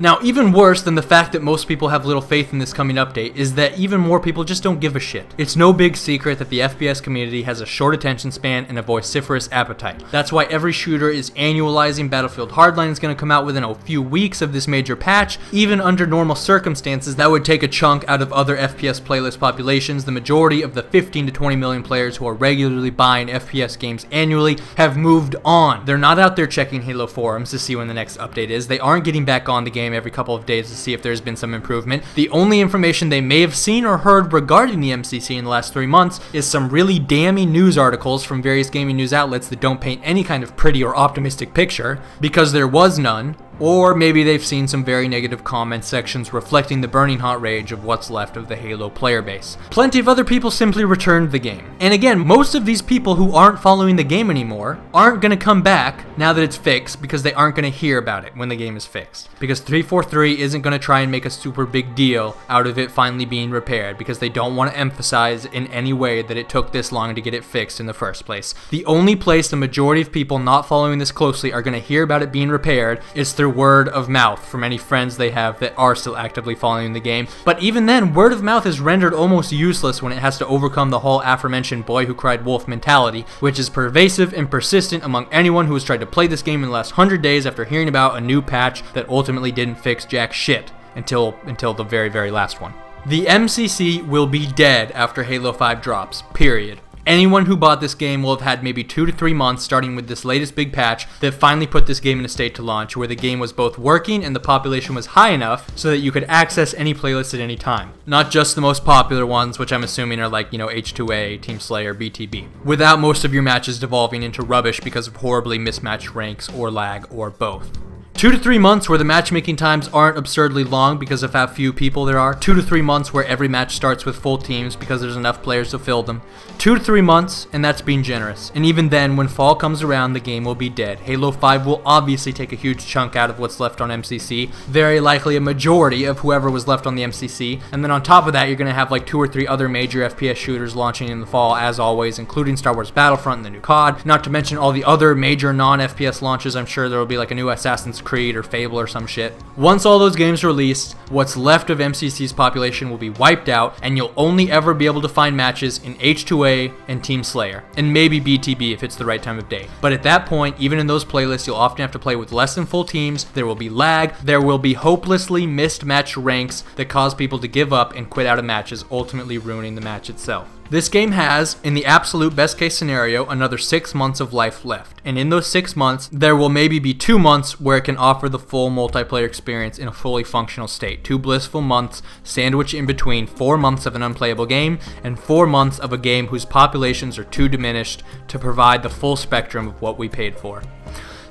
Now, even worse than the fact that most people have little faith in this coming update is that even more people just don't give a shit. It's no big secret that the FPS community has a short attention span and a vociferous appetite. That's why every shooter is annualizing Battlefield Hardline is going to come out within a few weeks of this major patch. Even under normal circumstances, that would take a chunk out of other FPS playlist populations. The majority of the 15 to 20 million players who are regularly buying FPS games annually have moved on. They're not out there checking Halo forums to see when the next update is. They aren't getting back on the game game every couple of days to see if there's been some improvement. The only information they may have seen or heard regarding the MCC in the last three months is some really damning news articles from various gaming news outlets that don't paint any kind of pretty or optimistic picture, because there was none, or maybe they've seen some very negative comment sections reflecting the burning hot rage of what's left of the Halo player base. Plenty of other people simply returned the game. And again, most of these people who aren't following the game anymore aren't going to come back now that it's fixed because they aren't going to hear about it when the game is fixed. Because 343 isn't going to try and make a super big deal out of it finally being repaired because they don't want to emphasize in any way that it took this long to get it fixed in the first place. The only place the majority of people not following this closely are going to hear about it being repaired is through word of mouth from any friends they have that are still actively following the game. But even then, word of mouth is rendered almost useless when it has to overcome the whole aforementioned boy who cried wolf mentality, which is pervasive and persistent among anyone who has tried to play this game in the last 100 days after hearing about a new patch that ultimately didn't fix jack shit until until the very very last one. The MCC will be dead after Halo 5 drops, period. Anyone who bought this game will have had maybe two to three months starting with this latest big patch that finally put this game in a state to launch where the game was both working and the population was high enough so that you could access any playlist at any time. Not just the most popular ones, which I'm assuming are like, you know, H2A, Team Slayer, BTB, without most of your matches devolving into rubbish because of horribly mismatched ranks or lag or both. Two to three months where the matchmaking times aren't absurdly long because of how few people there are. Two to three months where every match starts with full teams because there's enough players to fill them. Two to three months, and that's being generous. And even then, when fall comes around, the game will be dead. Halo 5 will obviously take a huge chunk out of what's left on MCC, very likely a majority of whoever was left on the MCC. And then on top of that, you're going to have like two or three other major FPS shooters launching in the fall, as always, including Star Wars Battlefront and the new COD. Not to mention all the other major non FPS launches. I'm sure there will be like a new Assassin's Creed or Fable or some shit. Once all those games are released, what's left of MCC's population will be wiped out, and you'll only ever be able to find matches in H2A and Team Slayer, and maybe BTB if it's the right time of day. But at that point, even in those playlists, you'll often have to play with less than full teams, there will be lag, there will be hopelessly missed match ranks that cause people to give up and quit out of matches, ultimately ruining the match itself. This game has, in the absolute best case scenario, another six months of life left. And in those six months, there will maybe be two months where it can offer the full multiplayer experience in a fully functional state. Two blissful months sandwiched in between four months of an unplayable game and four months of a game whose populations are too diminished to provide the full spectrum of what we paid for.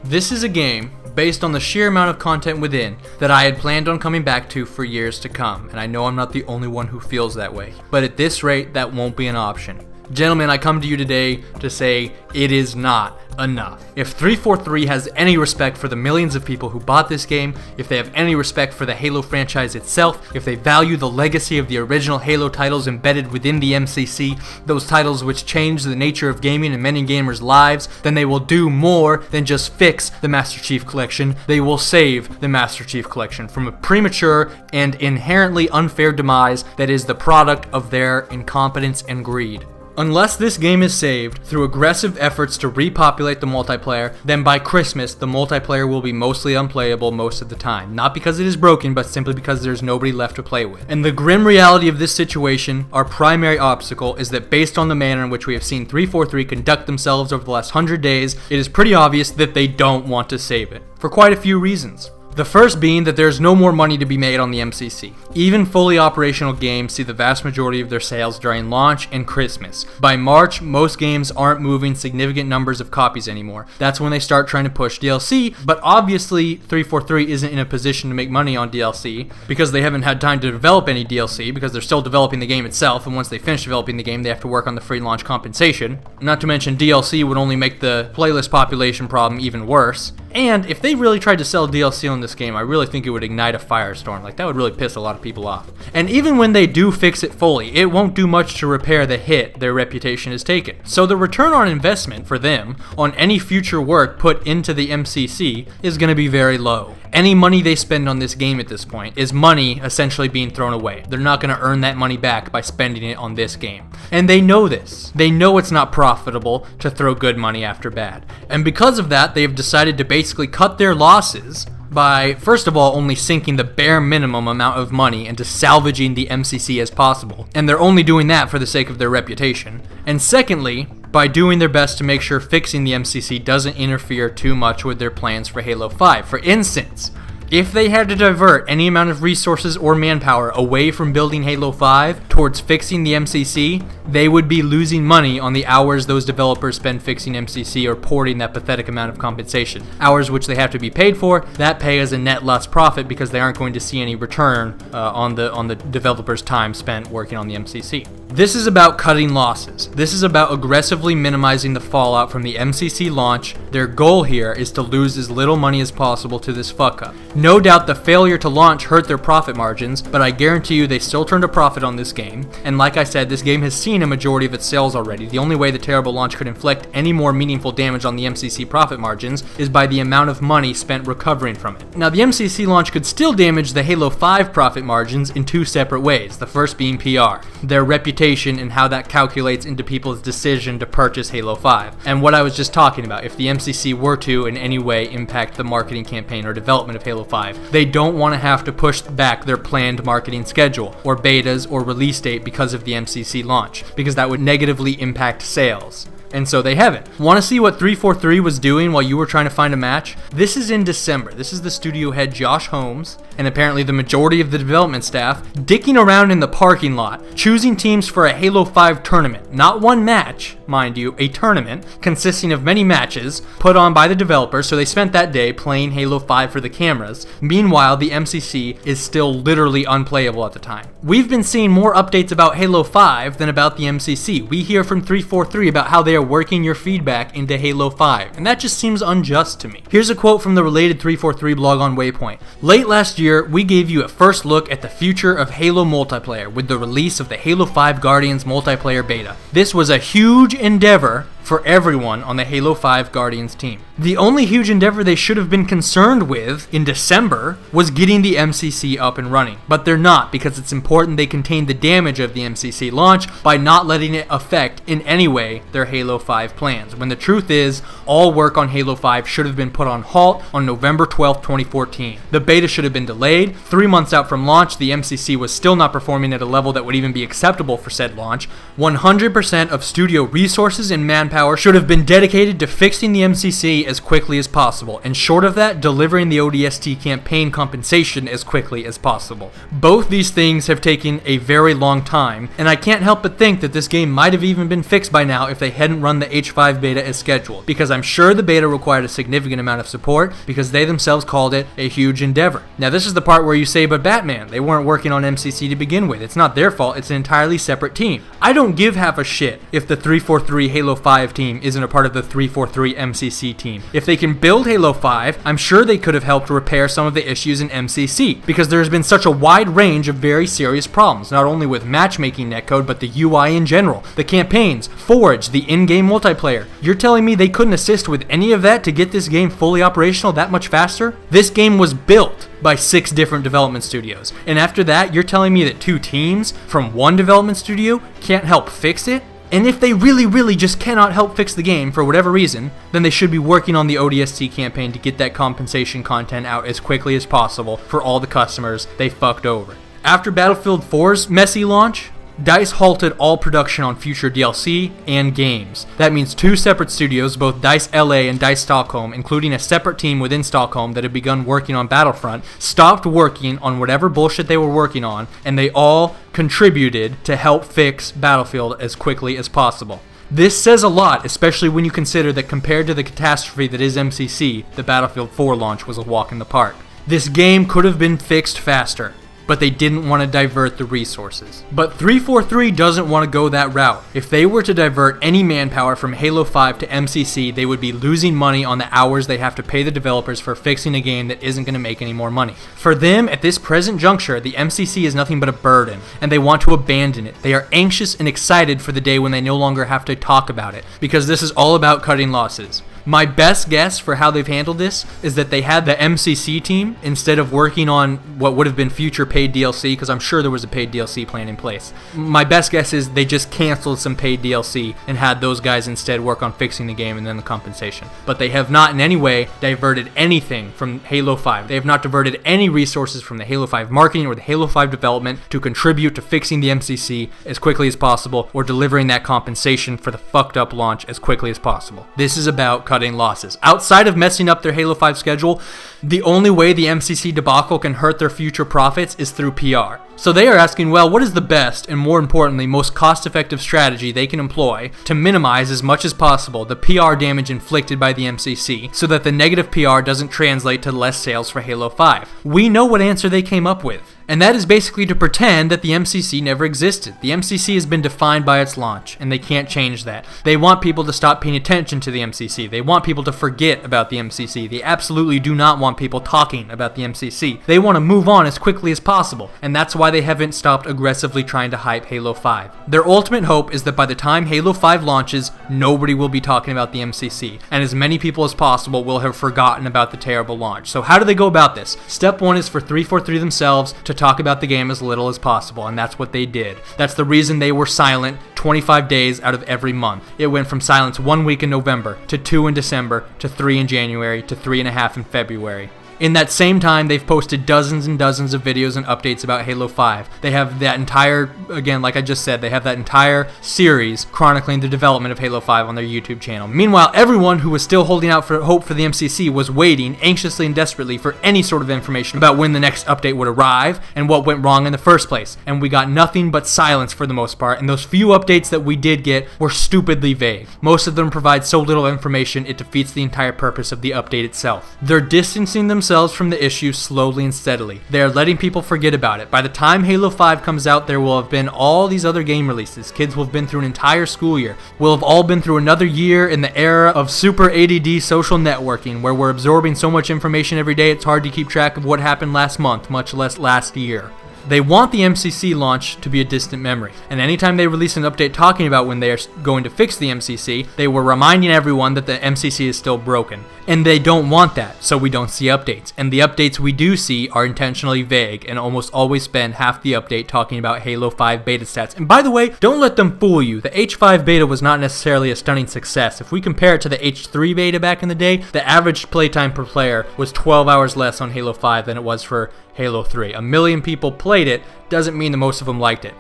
This is a game based on the sheer amount of content within that I had planned on coming back to for years to come, and I know I'm not the only one who feels that way. But at this rate, that won't be an option. Gentlemen, I come to you today to say it is not enough. If 343 has any respect for the millions of people who bought this game, if they have any respect for the Halo franchise itself, if they value the legacy of the original Halo titles embedded within the MCC, those titles which changed the nature of gaming and many gamers' lives, then they will do more than just fix the Master Chief Collection. They will save the Master Chief Collection from a premature and inherently unfair demise that is the product of their incompetence and greed. Unless this game is saved through aggressive efforts to repopulate the multiplayer, then by Christmas the multiplayer will be mostly unplayable most of the time. Not because it is broken, but simply because there's nobody left to play with. And the grim reality of this situation, our primary obstacle, is that based on the manner in which we have seen 343 conduct themselves over the last 100 days, it is pretty obvious that they don't want to save it. For quite a few reasons. The first being that there's no more money to be made on the MCC. Even fully operational games see the vast majority of their sales during launch and Christmas. By March, most games aren't moving significant numbers of copies anymore. That's when they start trying to push DLC, but obviously 343 isn't in a position to make money on DLC because they haven't had time to develop any DLC because they're still developing the game itself, and once they finish developing the game, they have to work on the free launch compensation. Not to mention DLC would only make the playlist population problem even worse. And if they really tried to sell DLC on this game, I really think it would ignite a firestorm. Like, that would really piss a lot of people off. And even when they do fix it fully, it won't do much to repair the hit their reputation has taken. So the return on investment for them on any future work put into the MCC is going to be very low. Any money they spend on this game at this point is money essentially being thrown away. They're not going to earn that money back by spending it on this game. And they know this. They know it's not profitable to throw good money after bad. And because of that, they have decided to basically cut their losses by, first of all, only sinking the bare minimum amount of money into salvaging the MCC as possible. And they're only doing that for the sake of their reputation. And secondly, by doing their best to make sure fixing the MCC doesn't interfere too much with their plans for Halo 5. For instance, if they had to divert any amount of resources or manpower away from building Halo 5 towards fixing the MCC, they would be losing money on the hours those developers spend fixing MCC or porting that pathetic amount of compensation. Hours which they have to be paid for, that pay is a net less profit because they aren't going to see any return uh, on the on the developer's time spent working on the MCC. This is about cutting losses. This is about aggressively minimizing the fallout from the MCC launch. Their goal here is to lose as little money as possible to this fuck up. No doubt the failure to launch hurt their profit margins, but I guarantee you they still turned a profit on this game. And like I said, this game has seen a majority of its sales already. The only way the terrible launch could inflict any more meaningful damage on the MCC profit margins is by the amount of money spent recovering from it. Now the MCC launch could still damage the Halo 5 profit margins in two separate ways, the first being PR. Their reputation and how that calculates into people's decision to purchase Halo 5. And what I was just talking about, if the MCC were to in any way impact the marketing campaign or development of Halo 5, they don't want to have to push back their planned marketing schedule or betas or release date because of the MCC launch, because that would negatively impact sales and so they haven't. Want to see what 343 was doing while you were trying to find a match? This is in December. This is the studio head Josh Holmes, and apparently the majority of the development staff, dicking around in the parking lot, choosing teams for a Halo 5 tournament. Not one match, mind you, a tournament consisting of many matches put on by the developers, so they spent that day playing Halo 5 for the cameras. Meanwhile, the MCC is still literally unplayable at the time. We've been seeing more updates about Halo 5 than about the MCC. We hear from 343 about how they are working your feedback into Halo 5, and that just seems unjust to me. Here's a quote from the related 343 blog on Waypoint. Late last year, we gave you a first look at the future of Halo multiplayer with the release of the Halo 5 Guardians multiplayer beta. This was a huge endeavor for everyone on the Halo 5 Guardians team. The only huge endeavor they should have been concerned with in December was getting the MCC up and running, but they're not because it's important they contain the damage of the MCC launch by not letting it affect in any way their Halo 5 plans. When the truth is, all work on Halo 5 should have been put on halt on November 12, 2014. The beta should have been delayed. Three months out from launch, the MCC was still not performing at a level that would even be acceptable for said launch. 100% of studio resources and manpower manpower should have been dedicated to fixing the MCC as quickly as possible, and short of that, delivering the ODST campaign compensation as quickly as possible. Both these things have taken a very long time, and I can't help but think that this game might have even been fixed by now if they hadn't run the H5 beta as scheduled, because I'm sure the beta required a significant amount of support because they themselves called it a huge endeavor. Now, this is the part where you say, but Batman, they weren't working on MCC to begin with. It's not their fault, it's an entirely separate team. I don't give half a shit if the 343 Halo 5 5 team isn't a part of the 343 MCC team. If they can build Halo 5, I'm sure they could have helped repair some of the issues in MCC, because there has been such a wide range of very serious problems, not only with matchmaking netcode, but the UI in general, the campaigns, Forge, the in-game multiplayer. You're telling me they couldn't assist with any of that to get this game fully operational that much faster? This game was built by six different development studios. And after that, you're telling me that two teams from one development studio can't help fix it? And if they really, really just cannot help fix the game for whatever reason, then they should be working on the ODST campaign to get that compensation content out as quickly as possible for all the customers they fucked over. After Battlefield 4's messy launch, DICE halted all production on future DLC and games. That means two separate studios, both DICE LA and DICE Stockholm, including a separate team within Stockholm that had begun working on Battlefront, stopped working on whatever bullshit they were working on, and they all contributed to help fix Battlefield as quickly as possible. This says a lot, especially when you consider that compared to the catastrophe that is MCC, the Battlefield 4 launch was a walk in the park. This game could have been fixed faster but they didn't want to divert the resources. But 343 doesn't want to go that route. If they were to divert any manpower from Halo 5 to MCC, they would be losing money on the hours they have to pay the developers for fixing a game that isn't going to make any more money. For them, at this present juncture, the MCC is nothing but a burden, and they want to abandon it. They are anxious and excited for the day when they no longer have to talk about it, because this is all about cutting losses. My best guess for how they've handled this is that they had the MCC team instead of working on what would have been future paid DLC, because I'm sure there was a paid DLC plan in place. My best guess is they just canceled some paid DLC and had those guys instead work on fixing the game and then the compensation. But they have not in any way diverted anything from Halo 5. They have not diverted any resources from the Halo 5 marketing or the Halo 5 development to contribute to fixing the MCC as quickly as possible or delivering that compensation for the fucked up launch as quickly as possible. This is about cutting losses. Outside of messing up their Halo 5 schedule, the only way the MCC debacle can hurt their future profits is through PR. So they are asking, well, what is the best and more importantly, most cost effective strategy they can employ to minimize as much as possible the PR damage inflicted by the MCC so that the negative PR doesn't translate to less sales for Halo 5? We know what answer they came up with. And that is basically to pretend that the MCC never existed. The MCC has been defined by its launch, and they can't change that. They want people to stop paying attention to the MCC. They want people to forget about the MCC. They absolutely do not want people talking about the MCC. They want to move on as quickly as possible, and that's why they haven't stopped aggressively trying to hype Halo 5. Their ultimate hope is that by the time Halo 5 launches, nobody will be talking about the MCC, and as many people as possible will have forgotten about the terrible launch. So how do they go about this? Step 1 is for 343 themselves to to talk about the game as little as possible, and that's what they did. That's the reason they were silent 25 days out of every month. It went from silence one week in November, to two in December, to three in January, to three and a half in February. In that same time, they've posted dozens and dozens of videos and updates about Halo 5. They have that entire, again, like I just said, they have that entire series chronicling the development of Halo 5 on their YouTube channel. Meanwhile, everyone who was still holding out for hope for the MCC was waiting anxiously and desperately for any sort of information about when the next update would arrive and what went wrong in the first place. And we got nothing but silence for the most part, and those few updates that we did get were stupidly vague. Most of them provide so little information it defeats the entire purpose of the update itself. They're distancing themselves themselves from the issue slowly and steadily. They are letting people forget about it. By the time Halo 5 comes out, there will have been all these other game releases. Kids will have been through an entire school year. We'll have all been through another year in the era of super ADD social networking, where we're absorbing so much information every day it's hard to keep track of what happened last month, much less last year. They want the MCC launch to be a distant memory, and anytime they release an update talking about when they are going to fix the MCC, they were reminding everyone that the MCC is still broken. And they don't want that, so we don't see updates. And the updates we do see are intentionally vague and almost always spend half the update talking about Halo 5 beta stats. And by the way, don't let them fool you. The H5 beta was not necessarily a stunning success. If we compare it to the H3 beta back in the day, the average playtime per player was 12 hours less on Halo 5 than it was for Halo 3. A million people played it, doesn't mean that most of them liked it.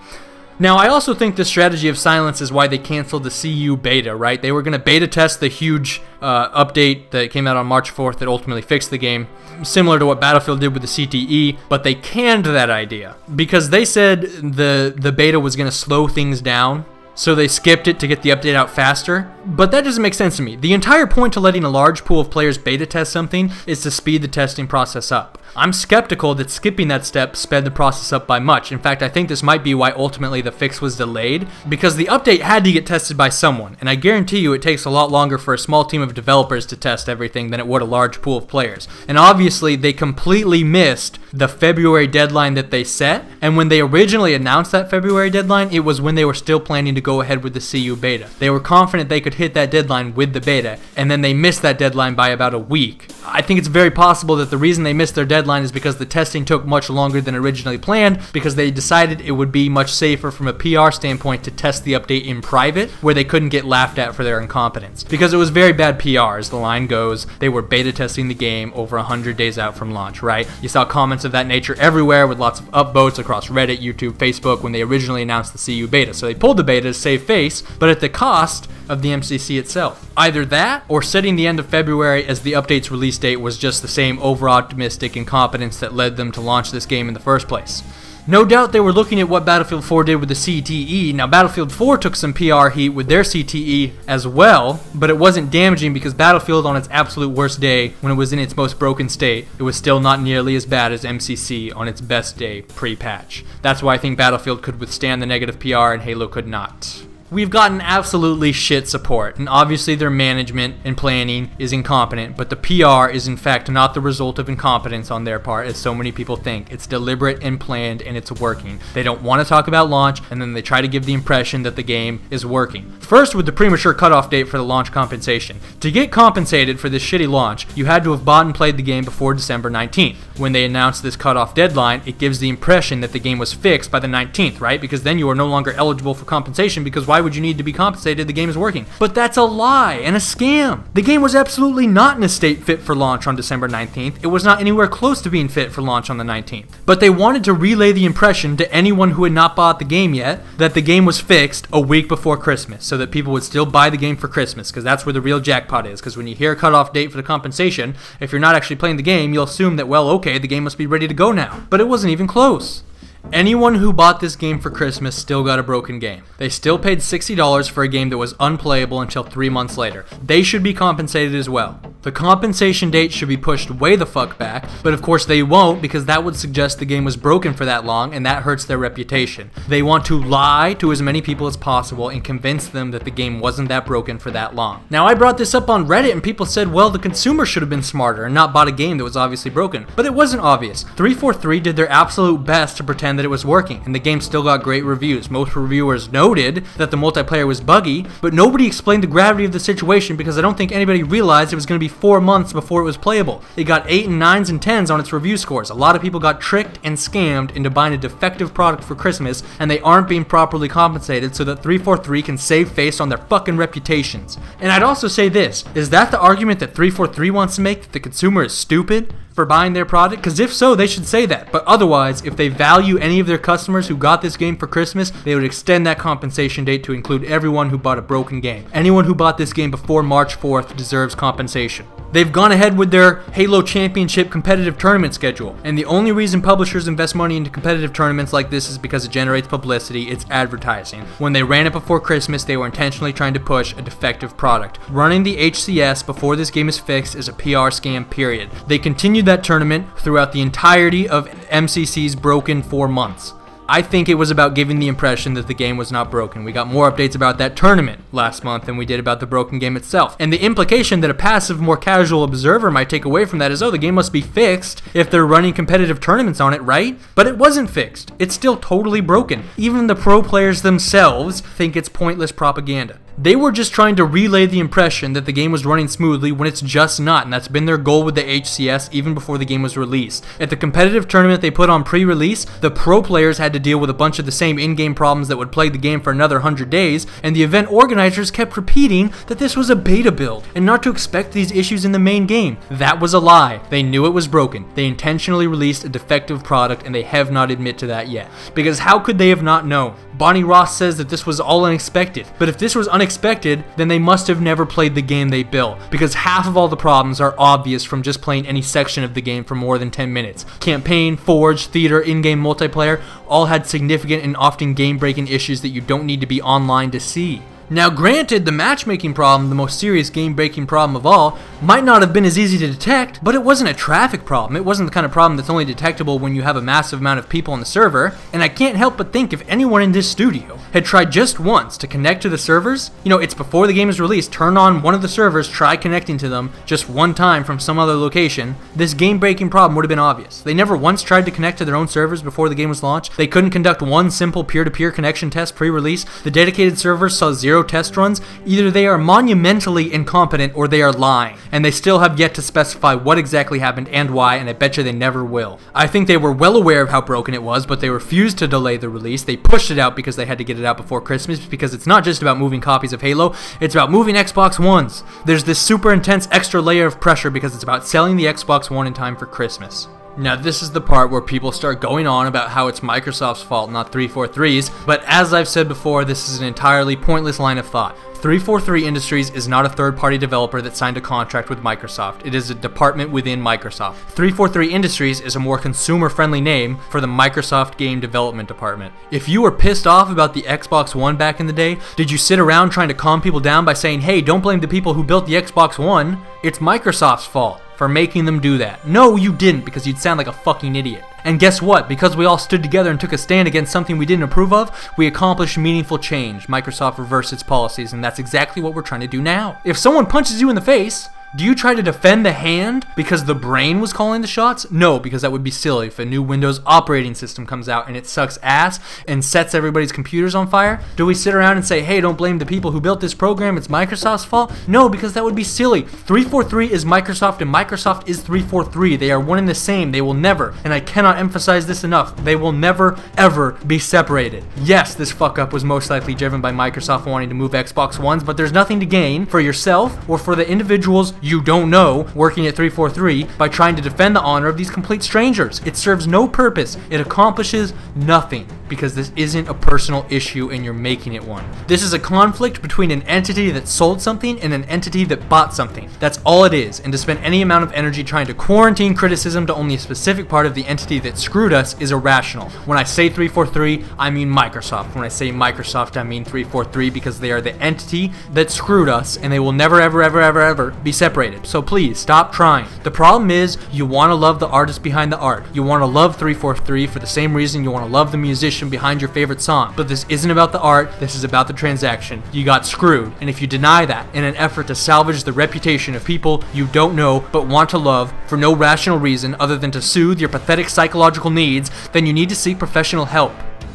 Now, I also think the strategy of silence is why they canceled the CU beta, right? They were going to beta test the huge uh, update that came out on March 4th that ultimately fixed the game, similar to what Battlefield did with the CTE, but they canned that idea because they said the, the beta was going to slow things down so they skipped it to get the update out faster. But that doesn't make sense to me. The entire point to letting a large pool of players beta test something is to speed the testing process up. I'm skeptical that skipping that step sped the process up by much. In fact, I think this might be why ultimately the fix was delayed, because the update had to get tested by someone, and I guarantee you it takes a lot longer for a small team of developers to test everything than it would a large pool of players. And obviously, they completely missed the February deadline that they set, and when they originally announced that February deadline, it was when they were still planning to go ahead with the CU beta. They were confident they could hit that deadline with the beta, and then they missed that deadline by about a week. I think it's very possible that the reason they missed their deadline is because the testing took much longer than originally planned, because they decided it would be much safer from a PR standpoint to test the update in private, where they couldn't get laughed at for their incompetence. Because it was very bad PR, as the line goes. They were beta testing the game over 100 days out from launch, right? You saw comments of that nature everywhere with lots of upvotes across Reddit, YouTube, Facebook when they originally announced the CU beta. So they pulled the beta to save face, but at the cost of the MCC itself. Either that, or setting the end of February as the update's release date was just the same over-optimistic incompetence that led them to launch this game in the first place. No doubt they were looking at what Battlefield 4 did with the CTE. Now, Battlefield 4 took some PR heat with their CTE as well, but it wasn't damaging because Battlefield, on its absolute worst day, when it was in its most broken state, it was still not nearly as bad as MCC on its best day pre patch. That's why I think Battlefield could withstand the negative PR and Halo could not we've gotten absolutely shit support, and obviously their management and planning is incompetent, but the PR is in fact not the result of incompetence on their part, as so many people think. It's deliberate and planned, and it's working. They don't want to talk about launch, and then they try to give the impression that the game is working. First, with the premature cutoff date for the launch compensation. To get compensated for this shitty launch, you had to have bought and played the game before December 19th. When they announced this cutoff deadline, it gives the impression that the game was fixed by the 19th, right? Because then you are no longer eligible for compensation because why would you need to be compensated? The game is working. But that's a lie and a scam. The game was absolutely not in a state fit for launch on December 19th. It was not anywhere close to being fit for launch on the 19th. But they wanted to relay the impression to anyone who had not bought the game yet that the game was fixed a week before Christmas so that people would still buy the game for Christmas because that's where the real jackpot is. Because when you hear a cutoff date for the compensation, if you're not actually playing the game, you'll assume that, well, okay, the game must be ready to go now. But it wasn't even close. Anyone who bought this game for Christmas still got a broken game. They still paid $60 for a game that was unplayable until three months later. They should be compensated as well. The compensation date should be pushed way the fuck back, but of course they won't because that would suggest the game was broken for that long and that hurts their reputation. They want to lie to as many people as possible and convince them that the game wasn't that broken for that long. Now I brought this up on Reddit and people said, well, the consumer should have been smarter and not bought a game that was obviously broken. But it wasn't obvious. 343 did their absolute best to pretend that it was working, and the game still got great reviews. Most reviewers noted that the multiplayer was buggy, but nobody explained the gravity of the situation because I don't think anybody realized it was going to be four months before it was playable. It got 8 and 9s and 10s on its review scores. A lot of people got tricked and scammed into buying a defective product for Christmas, and they aren't being properly compensated so that 343 can save face on their fucking reputations. And I'd also say this is that the argument that 343 wants to make that the consumer is stupid? For buying their product? Because if so, they should say that. But otherwise, if they value any of their customers who got this game for Christmas, they would extend that compensation date to include everyone who bought a broken game. Anyone who bought this game before March 4th deserves compensation. They've gone ahead with their Halo Championship competitive tournament schedule, and the only reason publishers invest money into competitive tournaments like this is because it generates publicity, it's advertising. When they ran it before Christmas, they were intentionally trying to push a defective product. Running the HCS before this game is fixed is a PR scam, period. They continued that tournament throughout the entirety of MCC's broken four months. I think it was about giving the impression that the game was not broken. We got more updates about that tournament last month than we did about the broken game itself. And the implication that a passive, more casual observer might take away from that is, oh, the game must be fixed if they're running competitive tournaments on it, right? But it wasn't fixed. It's still totally broken. Even the pro players themselves think it's pointless propaganda. They were just trying to relay the impression that the game was running smoothly when it's just not, and that's been their goal with the HCS even before the game was released. At the competitive tournament they put on pre-release, the pro players had to deal with a bunch of the same in-game problems that would plague the game for another 100 days, and the event organizers kept repeating that this was a beta build, and not to expect these issues in the main game. That was a lie. They knew it was broken. They intentionally released a defective product, and they have not admit to that yet. Because how could they have not known? Bonnie Ross says that this was all unexpected, but if this was unexpected, then they must have never played the game they built, because half of all the problems are obvious from just playing any section of the game for more than 10 minutes. Campaign, Forge, Theater, in-game multiplayer all had significant and often game-breaking issues that you don't need to be online to see. Now, granted, the matchmaking problem, the most serious game breaking problem of all, might not have been as easy to detect, but it wasn't a traffic problem. It wasn't the kind of problem that's only detectable when you have a massive amount of people on the server. And I can't help but think if anyone in this studio had tried just once to connect to the servers, you know, it's before the game is released, turn on one of the servers, try connecting to them just one time from some other location, this game breaking problem would have been obvious. They never once tried to connect to their own servers before the game was launched. They couldn't conduct one simple peer to peer connection test pre release. The dedicated servers saw zero test runs, either they are monumentally incompetent or they are lying, and they still have yet to specify what exactly happened and why, and I bet you they never will. I think they were well aware of how broken it was, but they refused to delay the release. They pushed it out because they had to get it out before Christmas, because it's not just about moving copies of Halo, it's about moving Xbox Ones. There's this super intense extra layer of pressure because it's about selling the Xbox One in time for Christmas. Now this is the part where people start going on about how it's Microsoft's fault, not 343's, but as I've said before, this is an entirely pointless line of thought. 343 Industries is not a third-party developer that signed a contract with Microsoft. It is a department within Microsoft. 343 Industries is a more consumer-friendly name for the Microsoft Game Development Department. If you were pissed off about the Xbox One back in the day, did you sit around trying to calm people down by saying, hey, don't blame the people who built the Xbox One, it's Microsoft's fault for making them do that. No, you didn't, because you'd sound like a fucking idiot. And guess what? Because we all stood together and took a stand against something we didn't approve of, we accomplished meaningful change. Microsoft reversed its policies, and that's exactly what we're trying to do now. If someone punches you in the face, do you try to defend the hand because the brain was calling the shots? No, because that would be silly. If a new Windows operating system comes out and it sucks ass and sets everybody's computers on fire, do we sit around and say, hey, don't blame the people who built this program, it's Microsoft's fault? No, because that would be silly. 343 is Microsoft and Microsoft is 343. They are one and the same. They will never, and I cannot emphasize this enough, they will never, ever be separated. Yes, this fuck up was most likely driven by Microsoft wanting to move Xbox Ones, but there's nothing to gain for yourself or for the individuals you don't know working at 343 by trying to defend the honor of these complete strangers. It serves no purpose. It accomplishes nothing because this isn't a personal issue and you're making it one. This is a conflict between an entity that sold something and an entity that bought something. That's all it is, and to spend any amount of energy trying to quarantine criticism to only a specific part of the entity that screwed us is irrational. When I say 343, I mean Microsoft. When I say Microsoft, I mean 343 because they are the entity that screwed us and they will never, ever, ever, ever, ever be separated. So please, stop trying. The problem is you want to love the artist behind the art. You want to love 343 for the same reason you want to love the musician behind your favorite song. But this isn't about the art, this is about the transaction. You got screwed. And if you deny that in an effort to salvage the reputation of people you don't know but want to love for no rational reason other than to soothe your pathetic psychological needs, then you need to seek professional help.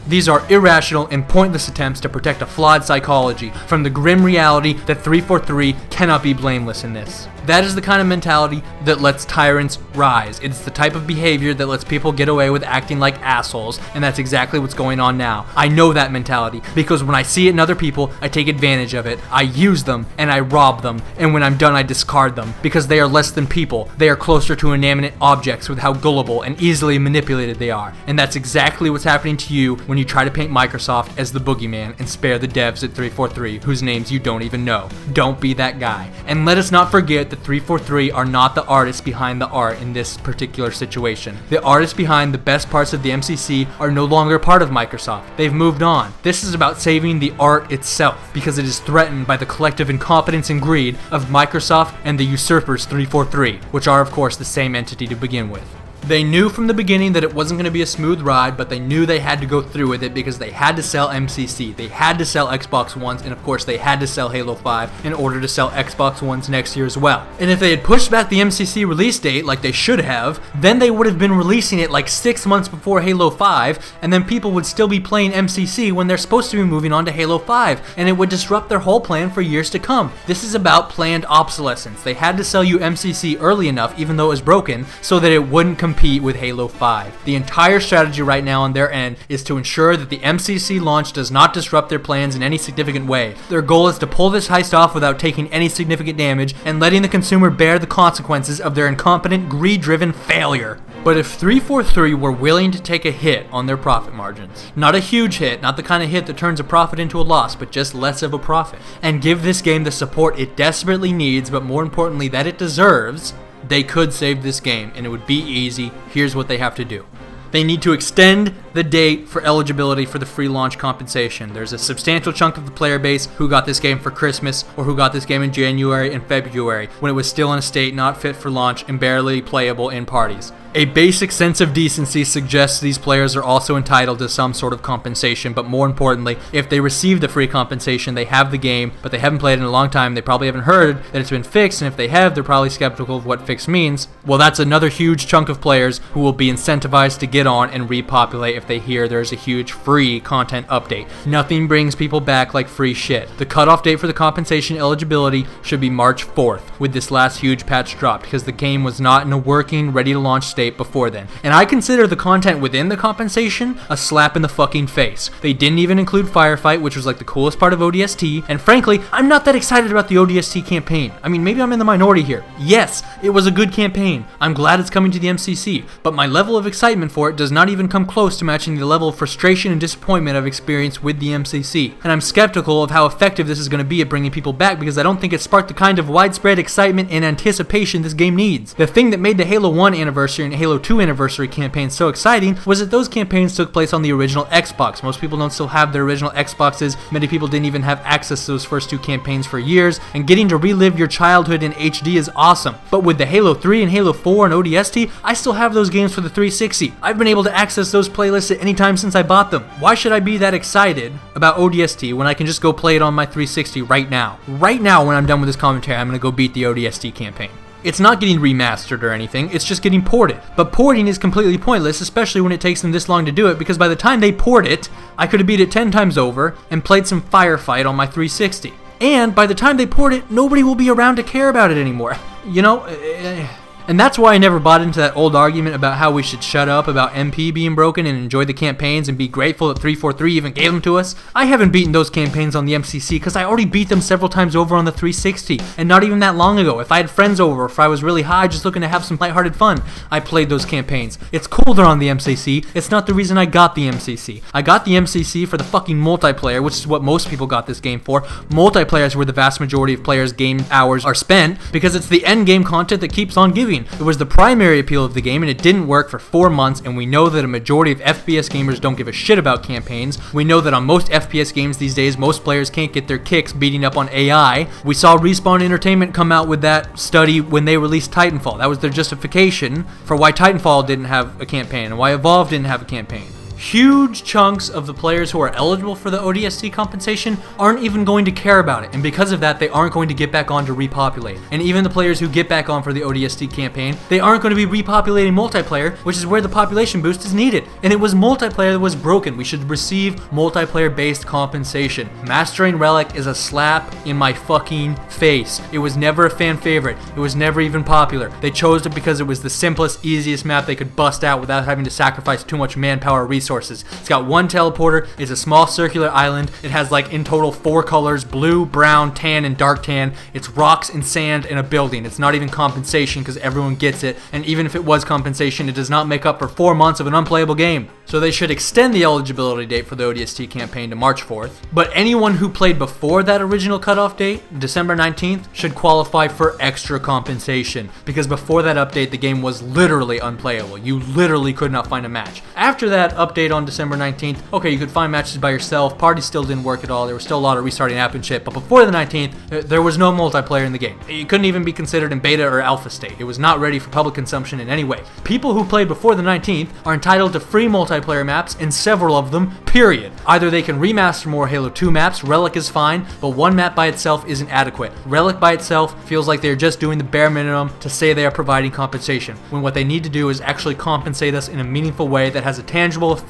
These are irrational and pointless attempts to protect a flawed psychology from the grim reality that 343 cannot be blameless in this. That is the kind of mentality that lets tyrants rise. It's the type of behavior that lets people get away with acting like assholes, and that's exactly what's going on now. I know that mentality because when I see it in other people, I take advantage of it. I use them and I rob them, and when I'm done, I discard them because they are less than people. They are closer to inanimate objects with how gullible and easily manipulated they are. And that's exactly what's happening to you when you try to paint Microsoft as the boogeyman and spare the devs at 343 whose names you don't even know. Don't be that guy. And let us not forget that 343 are not the artists behind the art in this particular situation. The artists behind the best parts of the MCC are no longer part of Microsoft. They've moved on. This is about saving the art itself because it is threatened by the collective incompetence and greed of Microsoft and the usurpers 343, which are of course the same entity to begin with. They knew from the beginning that it wasn't going to be a smooth ride, but they knew they had to go through with it because they had to sell MCC, they had to sell Xbox Ones, and of course they had to sell Halo 5 in order to sell Xbox Ones next year as well. And if they had pushed back the MCC release date like they should have, then they would have been releasing it like six months before Halo 5, and then people would still be playing MCC when they're supposed to be moving on to Halo 5, and it would disrupt their whole plan for years to come. This is about planned obsolescence. They had to sell you MCC early enough, even though it was broken, so that it wouldn't compete compete with Halo 5. The entire strategy right now on their end is to ensure that the MCC launch does not disrupt their plans in any significant way. Their goal is to pull this heist off without taking any significant damage and letting the consumer bear the consequences of their incompetent, greed-driven failure. But if 343 were willing to take a hit on their profit margins, not a huge hit, not the kind of hit that turns a profit into a loss, but just less of a profit, and give this game the support it desperately needs, but more importantly that it deserves, they could save this game, and it would be easy. Here's what they have to do. They need to extend the date for eligibility for the free launch compensation. There's a substantial chunk of the player base who got this game for Christmas or who got this game in January and February when it was still in a state not fit for launch and barely playable in parties. A basic sense of decency suggests these players are also entitled to some sort of compensation, but more importantly, if they receive the free compensation, they have the game, but they haven't played in a long time, they probably haven't heard that it's been fixed, and if they have, they're probably skeptical of what fixed means. Well, that's another huge chunk of players who will be incentivized to get on and repopulate if they hear there's a huge free content update. Nothing brings people back like free shit. The cutoff date for the compensation eligibility should be March 4th, with this last huge patch dropped, because the game was not in a working, ready to launch state before then. And I consider the content within the compensation a slap in the fucking face. They didn't even include Firefight, which was like the coolest part of ODST, and frankly, I'm not that excited about the ODST campaign. I mean, maybe I'm in the minority here. Yes, it was a good campaign. I'm glad it's coming to the MCC, but my level of excitement for it does not even come close to matching the level of frustration and disappointment I've experienced with the MCC. And I'm skeptical of how effective this is going to be at bringing people back because I don't think it sparked the kind of widespread excitement and anticipation this game needs. The thing that made the Halo 1 anniversary and Halo 2 anniversary campaigns so exciting was that those campaigns took place on the original Xbox. Most people don't still have their original Xboxes. Many people didn't even have access to those first two campaigns for years, and getting to relive your childhood in HD is awesome. But with the Halo 3 and Halo 4 and ODST, I still have those games for the 360. I've been able to access those playlists at any time since I bought them. Why should I be that excited about ODST when I can just go play it on my 360 right now? Right now, when I'm done with this commentary, I'm gonna go beat the ODST campaign. It's not getting remastered or anything, it's just getting ported. But porting is completely pointless, especially when it takes them this long to do it, because by the time they port it, I could have beat it 10 times over and played some Firefight on my 360. And by the time they port it, nobody will be around to care about it anymore. You know, uh, and that's why I never bought into that old argument about how we should shut up about MP being broken and enjoy the campaigns and be grateful that 343 even gave them to us. I haven't beaten those campaigns on the MCC because I already beat them several times over on the 360, and not even that long ago. If I had friends over, if I was really high just looking to have some lighthearted fun, I played those campaigns. It's colder on the MCC. It's not the reason I got the MCC. I got the MCC for the fucking multiplayer, which is what most people got this game for. Multiplayer is where the vast majority of players' game hours are spent because it's the end game content that keeps on giving. It was the primary appeal of the game and it didn't work for four months and we know that a majority of FPS gamers don't give a shit about campaigns. We know that on most FPS games these days, most players can't get their kicks beating up on AI. We saw Respawn Entertainment come out with that study when they released Titanfall. That was their justification for why Titanfall didn't have a campaign and why Evolve didn't have a campaign. Huge chunks of the players who are eligible for the ODST compensation aren't even going to care about it, and because of that, they aren't going to get back on to repopulate. And even the players who get back on for the ODST campaign, they aren't going to be repopulating multiplayer, which is where the population boost is needed. And it was multiplayer that was broken. We should receive multiplayer based compensation. Mastering Relic is a slap in my fucking face. It was never a fan favorite. It was never even popular. They chose it because it was the simplest, easiest map they could bust out without having to sacrifice too much manpower or resources. It's got one teleporter, it's a small circular island, it has like in total four colors, blue, brown, tan, and dark tan. It's rocks and sand and a building. It's not even compensation because everyone gets it, and even if it was compensation, it does not make up for four months of an unplayable game. So they should extend the eligibility date for the ODST campaign to March 4th. But anyone who played before that original cutoff date, December 19th, should qualify for extra compensation. Because before that update, the game was literally unplayable. You literally could not find a match. After that update on December 19th, okay, you could find matches by yourself. Parties still didn't work at all. There was still a lot of restarting app and shit. But before the 19th, there was no multiplayer in the game. It couldn't even be considered in beta or alpha state. It was not ready for public consumption in any way. People who played before the 19th are entitled to free multiplayer multiplayer maps, and several of them, period. Either they can remaster more Halo 2 maps, Relic is fine, but one map by itself isn't adequate. Relic by itself feels like they're just doing the bare minimum to say they are providing compensation, when what they need to do is actually compensate us in a meaningful way that has a tangible effect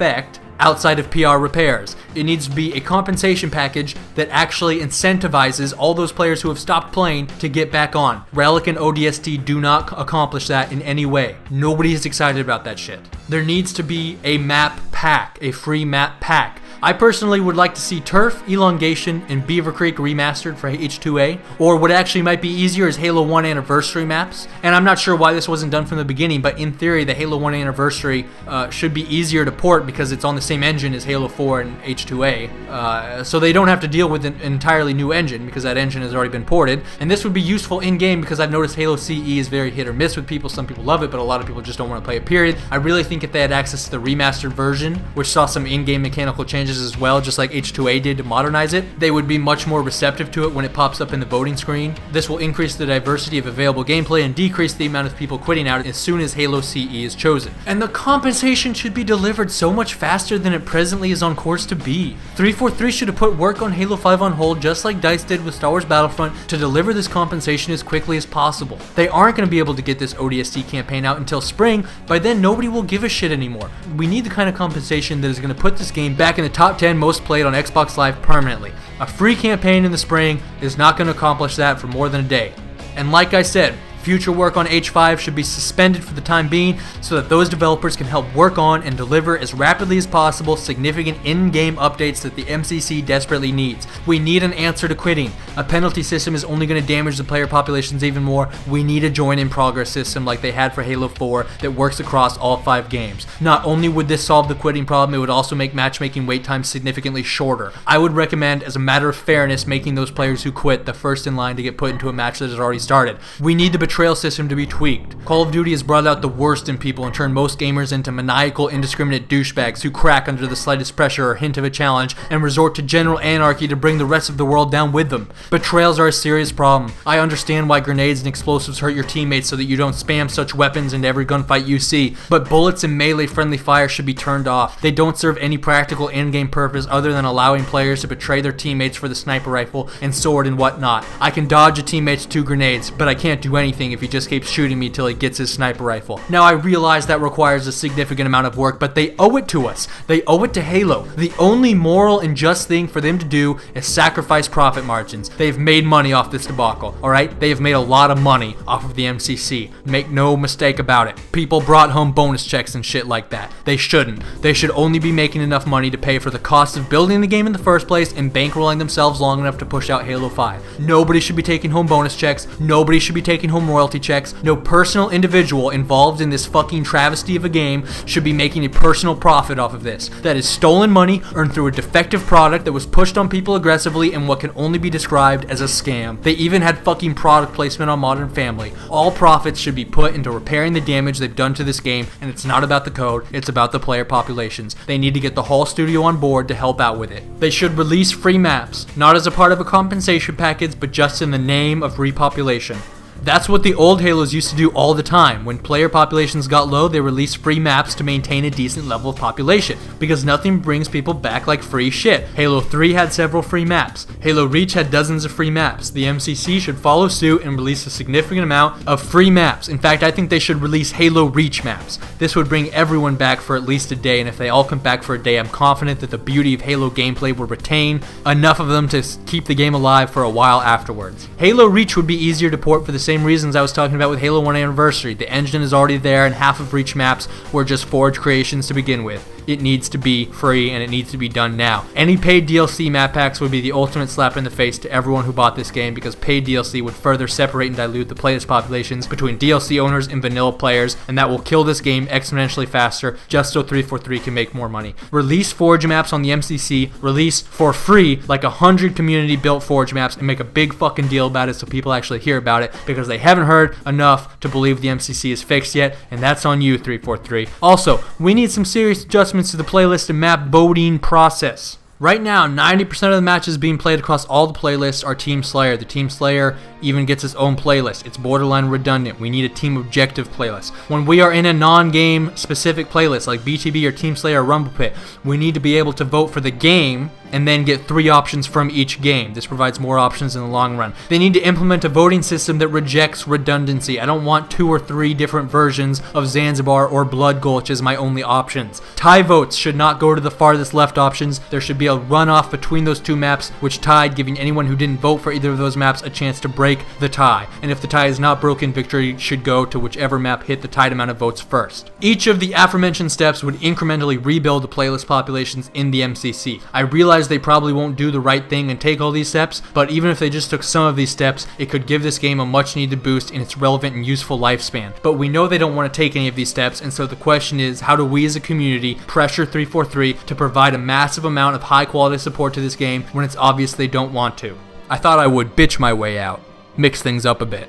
outside of PR repairs. It needs to be a compensation package that actually incentivizes all those players who have stopped playing to get back on. Relic and ODST do not accomplish that in any way. Nobody is excited about that shit. There needs to be a map pack, a free map pack I personally would like to see Turf, Elongation, and Beaver Creek remastered for H2A, or what actually might be easier is Halo 1 Anniversary maps. And I'm not sure why this wasn't done from the beginning, but in theory, the Halo 1 Anniversary uh, should be easier to port because it's on the same engine as Halo 4 and H2A. Uh, so they don't have to deal with an entirely new engine because that engine has already been ported. And this would be useful in game because I've noticed Halo CE is very hit or miss with people. Some people love it, but a lot of people just don't want to play it, period. I really think if they had access to the remastered version, which saw some in game mechanical changes, changes as well, just like H2A did to modernize it, they would be much more receptive to it when it pops up in the voting screen. This will increase the diversity of available gameplay and decrease the amount of people quitting out as soon as Halo CE is chosen. And the compensation should be delivered so much faster than it presently is on course to be. 343 should have put work on Halo 5 on hold just like DICE did with Star Wars Battlefront to deliver this compensation as quickly as possible. They aren't going to be able to get this ODST campaign out until spring, by then nobody will give a shit anymore. We need the kind of compensation that is going to put this game back in the top 10 most played on Xbox Live permanently. A free campaign in the spring is not going to accomplish that for more than a day. And like I said, Future work on H5 should be suspended for the time being so that those developers can help work on and deliver as rapidly as possible significant in-game updates that the MCC desperately needs. We need an answer to quitting. A penalty system is only going to damage the player populations even more. We need a join in progress system like they had for Halo 4 that works across all five games. Not only would this solve the quitting problem, it would also make matchmaking wait times significantly shorter. I would recommend, as a matter of fairness, making those players who quit the first in line to get put into a match that has already started. We need the betrayal system to be tweaked. Call of Duty has brought out the worst in people and turned most gamers into maniacal, indiscriminate douchebags who crack under the slightest pressure or hint of a challenge and resort to general anarchy to bring the rest of the world down with them. Betrayals are a serious problem. I understand why grenades and explosives hurt your teammates so that you don't spam such weapons into every gunfight you see, but bullets and melee friendly fire should be turned off. They don't serve any practical in-game purpose other than allowing players to betray their teammates for the sniper rifle and sword and whatnot. I can dodge a teammate's two grenades, but I can't do anything if he just keeps shooting me till he gets his sniper rifle. Now I realize that requires a significant amount of work, but they owe it to us. They owe it to Halo. The only moral and just thing for them to do is sacrifice profit margins. They've made money off this debacle, alright? They have made a lot of money off of the MCC. Make no mistake about it. People brought home bonus checks and shit like that. They shouldn't. They should only be making enough money to pay for the cost of building the game in the first place and bankrolling themselves long enough to push out Halo 5. Nobody should be taking home bonus checks. Nobody should be taking home royalty checks. No personal individual involved in this fucking travesty of a game should be making a personal profit off of this. That is stolen money earned through a defective product that was pushed on people aggressively in what can only be described as a scam. They even had fucking product placement on Modern Family. All profits should be put into repairing the damage they've done to this game, and it's not about the code, it's about the player populations. They need to get the whole studio on board to help out with it. They should release free maps, not as a part of a compensation package, but just in the name of repopulation. That's what the old Halos used to do all the time. When player populations got low, they released free maps to maintain a decent level of population, because nothing brings people back like free shit. Halo 3 had several free maps. Halo Reach had dozens of free maps. The MCC should follow suit and release a significant amount of free maps. In fact, I think they should release Halo Reach maps. This would bring everyone back for at least a day, and if they all come back for a day, I'm confident that the beauty of Halo gameplay will retain enough of them to keep the game alive for a while afterwards. Halo Reach would be easier to port for the same reasons I was talking about with Halo 1 Anniversary. The engine is already there, and half of Reach maps were just Forge creations to begin with it needs to be free and it needs to be done now. Any paid DLC map packs would be the ultimate slap in the face to everyone who bought this game because paid DLC would further separate and dilute the players' populations between DLC owners and vanilla players, and that will kill this game exponentially faster just so 343 can make more money. Release Forge maps on the MCC, release for free like a hundred community built Forge maps, and make a big fucking deal about it so people actually hear about it because they haven't heard enough to believe the MCC is fixed yet, and that's on you, 343. Also, we need some serious adjustments adjustments to the playlist and map voting process. Right now, 90% of the matches being played across all the playlists are Team Slayer. The Team Slayer even gets its own playlist. It's borderline redundant. We need a Team Objective playlist. When we are in a non-game specific playlist like BTB or Team Slayer or Rumble Pit, we need to be able to vote for the game and then get three options from each game. This provides more options in the long run. They need to implement a voting system that rejects redundancy. I don't want two or three different versions of Zanzibar or Blood Gulch as my only options. Tie votes should not go to the farthest left options. There should be a runoff between those two maps, which tied, giving anyone who didn't vote for either of those maps a chance to break the tie. And if the tie is not broken, victory should go to whichever map hit the tied amount of votes first. Each of the aforementioned steps would incrementally rebuild the playlist populations in the MCC. I realize realize they probably won't do the right thing and take all these steps, but even if they just took some of these steps, it could give this game a much needed boost in its relevant and useful lifespan. But we know they don't want to take any of these steps, and so the question is how do we as a community pressure 343 to provide a massive amount of high quality support to this game when it's obvious they don't want to? I thought I would bitch my way out, mix things up a bit.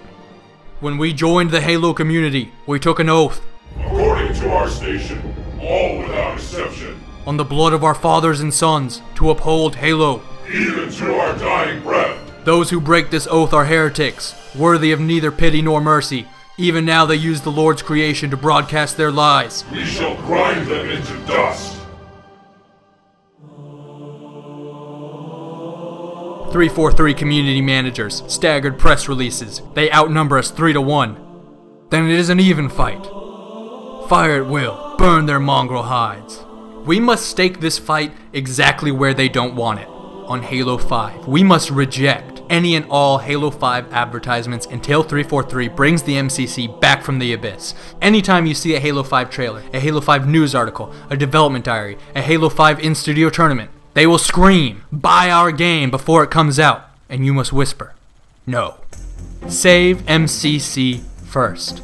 When we joined the Halo community, we took an oath. According to our station, all without exception on the blood of our fathers and sons, to uphold Halo. Even to our dying breath. Those who break this oath are heretics, worthy of neither pity nor mercy. Even now they use the Lord's creation to broadcast their lies. We shall grind them into dust. 343 community managers, staggered press releases. They outnumber us 3 to 1. Then it is an even fight. Fire at will, burn their mongrel hides. We must stake this fight exactly where they don't want it on Halo 5. We must reject any and all Halo 5 advertisements until 343 brings the MCC back from the abyss. Anytime you see a Halo 5 trailer, a Halo 5 news article, a development diary, a Halo 5 in studio tournament, they will scream, Buy our game before it comes out, and you must whisper, No. Save MCC first.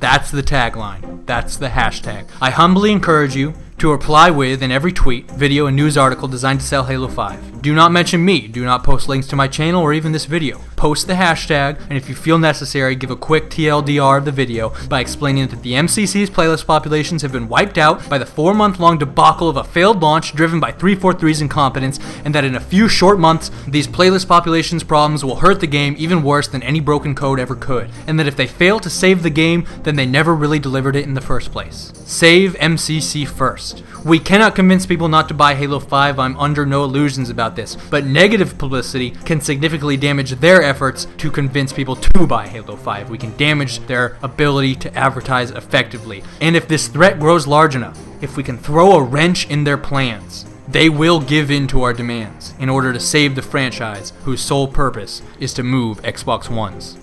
That's the tagline. That's the hashtag. I humbly encourage you to reply with in every tweet, video, and news article designed to sell Halo 5. Do not mention me, do not post links to my channel or even this video. Post the hashtag, and if you feel necessary, give a quick TLDR of the video by explaining that the MCC's playlist populations have been wiped out by the four month long debacle of a failed launch driven by 343's incompetence, and that in a few short months, these playlist populations problems will hurt the game even worse than any broken code ever could, and that if they fail to save the game, then they never really delivered it in the first place. Save MCC first. We cannot convince people not to buy Halo 5, I'm under no illusions about this, but negative publicity can significantly damage their efforts to convince people to buy Halo 5. We can damage their ability to advertise effectively. And if this threat grows large enough, if we can throw a wrench in their plans, they will give in to our demands in order to save the franchise whose sole purpose is to move Xbox Ones.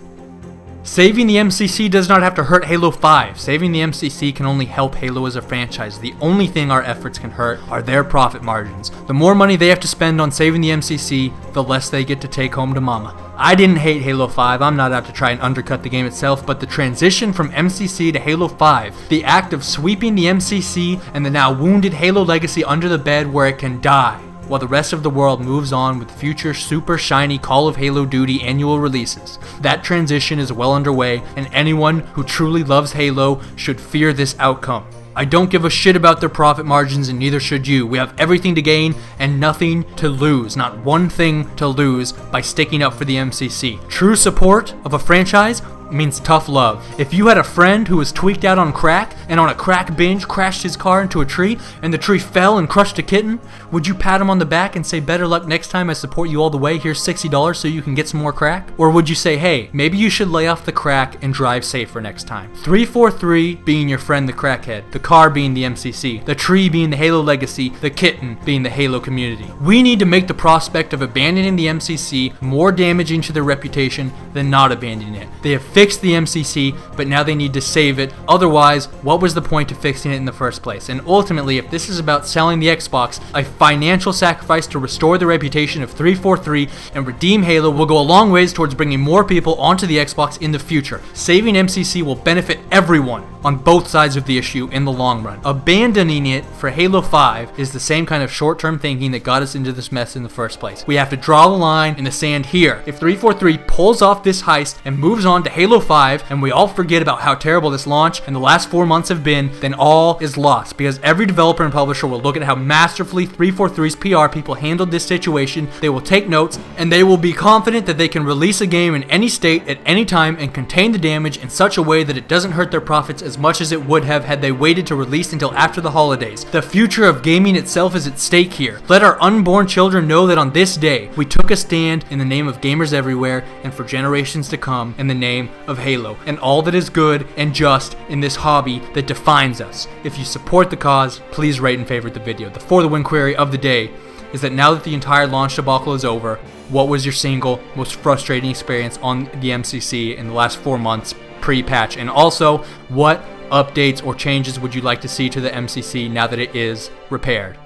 Saving the MCC does not have to hurt Halo 5. Saving the MCC can only help Halo as a franchise. The only thing our efforts can hurt are their profit margins. The more money they have to spend on saving the MCC, the less they get to take home to mama. I didn't hate Halo 5, I'm not out to try and undercut the game itself, but the transition from MCC to Halo 5, the act of sweeping the MCC and the now wounded Halo legacy under the bed where it can die, while the rest of the world moves on with future super shiny Call of Halo Duty annual releases. That transition is well underway, and anyone who truly loves Halo should fear this outcome. I don't give a shit about their profit margins, and neither should you. We have everything to gain and nothing to lose. Not one thing to lose by sticking up for the MCC. True support of a franchise means tough love. If you had a friend who was tweaked out on crack and on a crack binge crashed his car into a tree and the tree fell and crushed a kitten, would you pat him on the back and say, Better luck next time I support you all the way, here's $60 so you can get some more crack? Or would you say, Hey, maybe you should lay off the crack and drive safer next time? 343 being your friend the crackhead, the car being the MCC, the tree being the Halo legacy, the kitten being the Halo community. We need to make the prospect of abandoning the MCC more damaging to their reputation than not abandoning it. They have fixed the MCC, but now they need to save it. Otherwise, what was the point of fixing it in the first place? And ultimately, if this is about selling the Xbox, a financial sacrifice to restore the reputation of 343 and redeem Halo will go a long ways towards bringing more people onto the Xbox in the future. Saving MCC will benefit everyone on both sides of the issue in the long run. Abandoning it for Halo 5 is the same kind of short term thinking that got us into this mess in the first place. We have to draw the line in the sand here. If 343 pulls off this heist and moves on to Halo 5, and we all forget about how terrible this launch and the last four months have been, then all is lost because every developer and publisher will look at how masterfully 343's PR people handled this situation. They will take notes and they will be confident that they can release a game in any state at any time and contain the damage in such a way that it doesn't hurt their profits as much as it would have had they waited to release until after the holidays. The future of gaming itself is at stake here. Let our unborn children know that on this day, we took a stand in the name of gamers everywhere and for generations to come in the name of Halo and all that is good and just in this hobby that defines us. If you support the cause, please rate and favorite the video. The For the Win query of the day is that now that the entire launch debacle is over, what was your single most frustrating experience on the MCC in the last four months pre-patch? And also, what updates or changes would you like to see to the MCC now that it is repaired?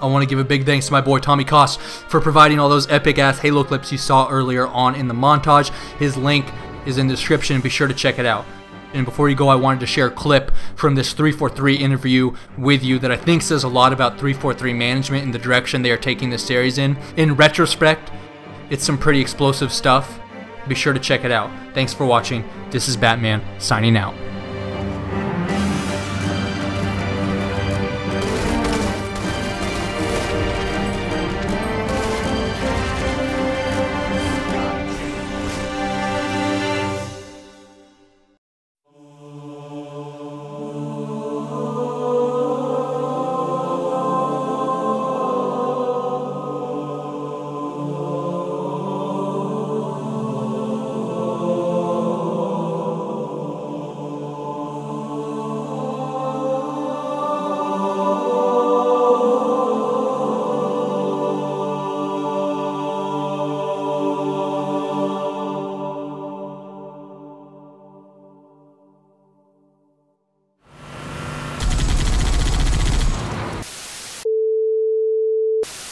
I want to give a big thanks to my boy Tommy Kost for providing all those epic ass Halo clips you saw earlier on in the montage. His link is in the description. Be sure to check it out. And before you go, I wanted to share a clip from this 343 interview with you that I think says a lot about 343 management and the direction they are taking this series in. In retrospect, it's some pretty explosive stuff. Be sure to check it out. Thanks for watching. This is Batman, signing out.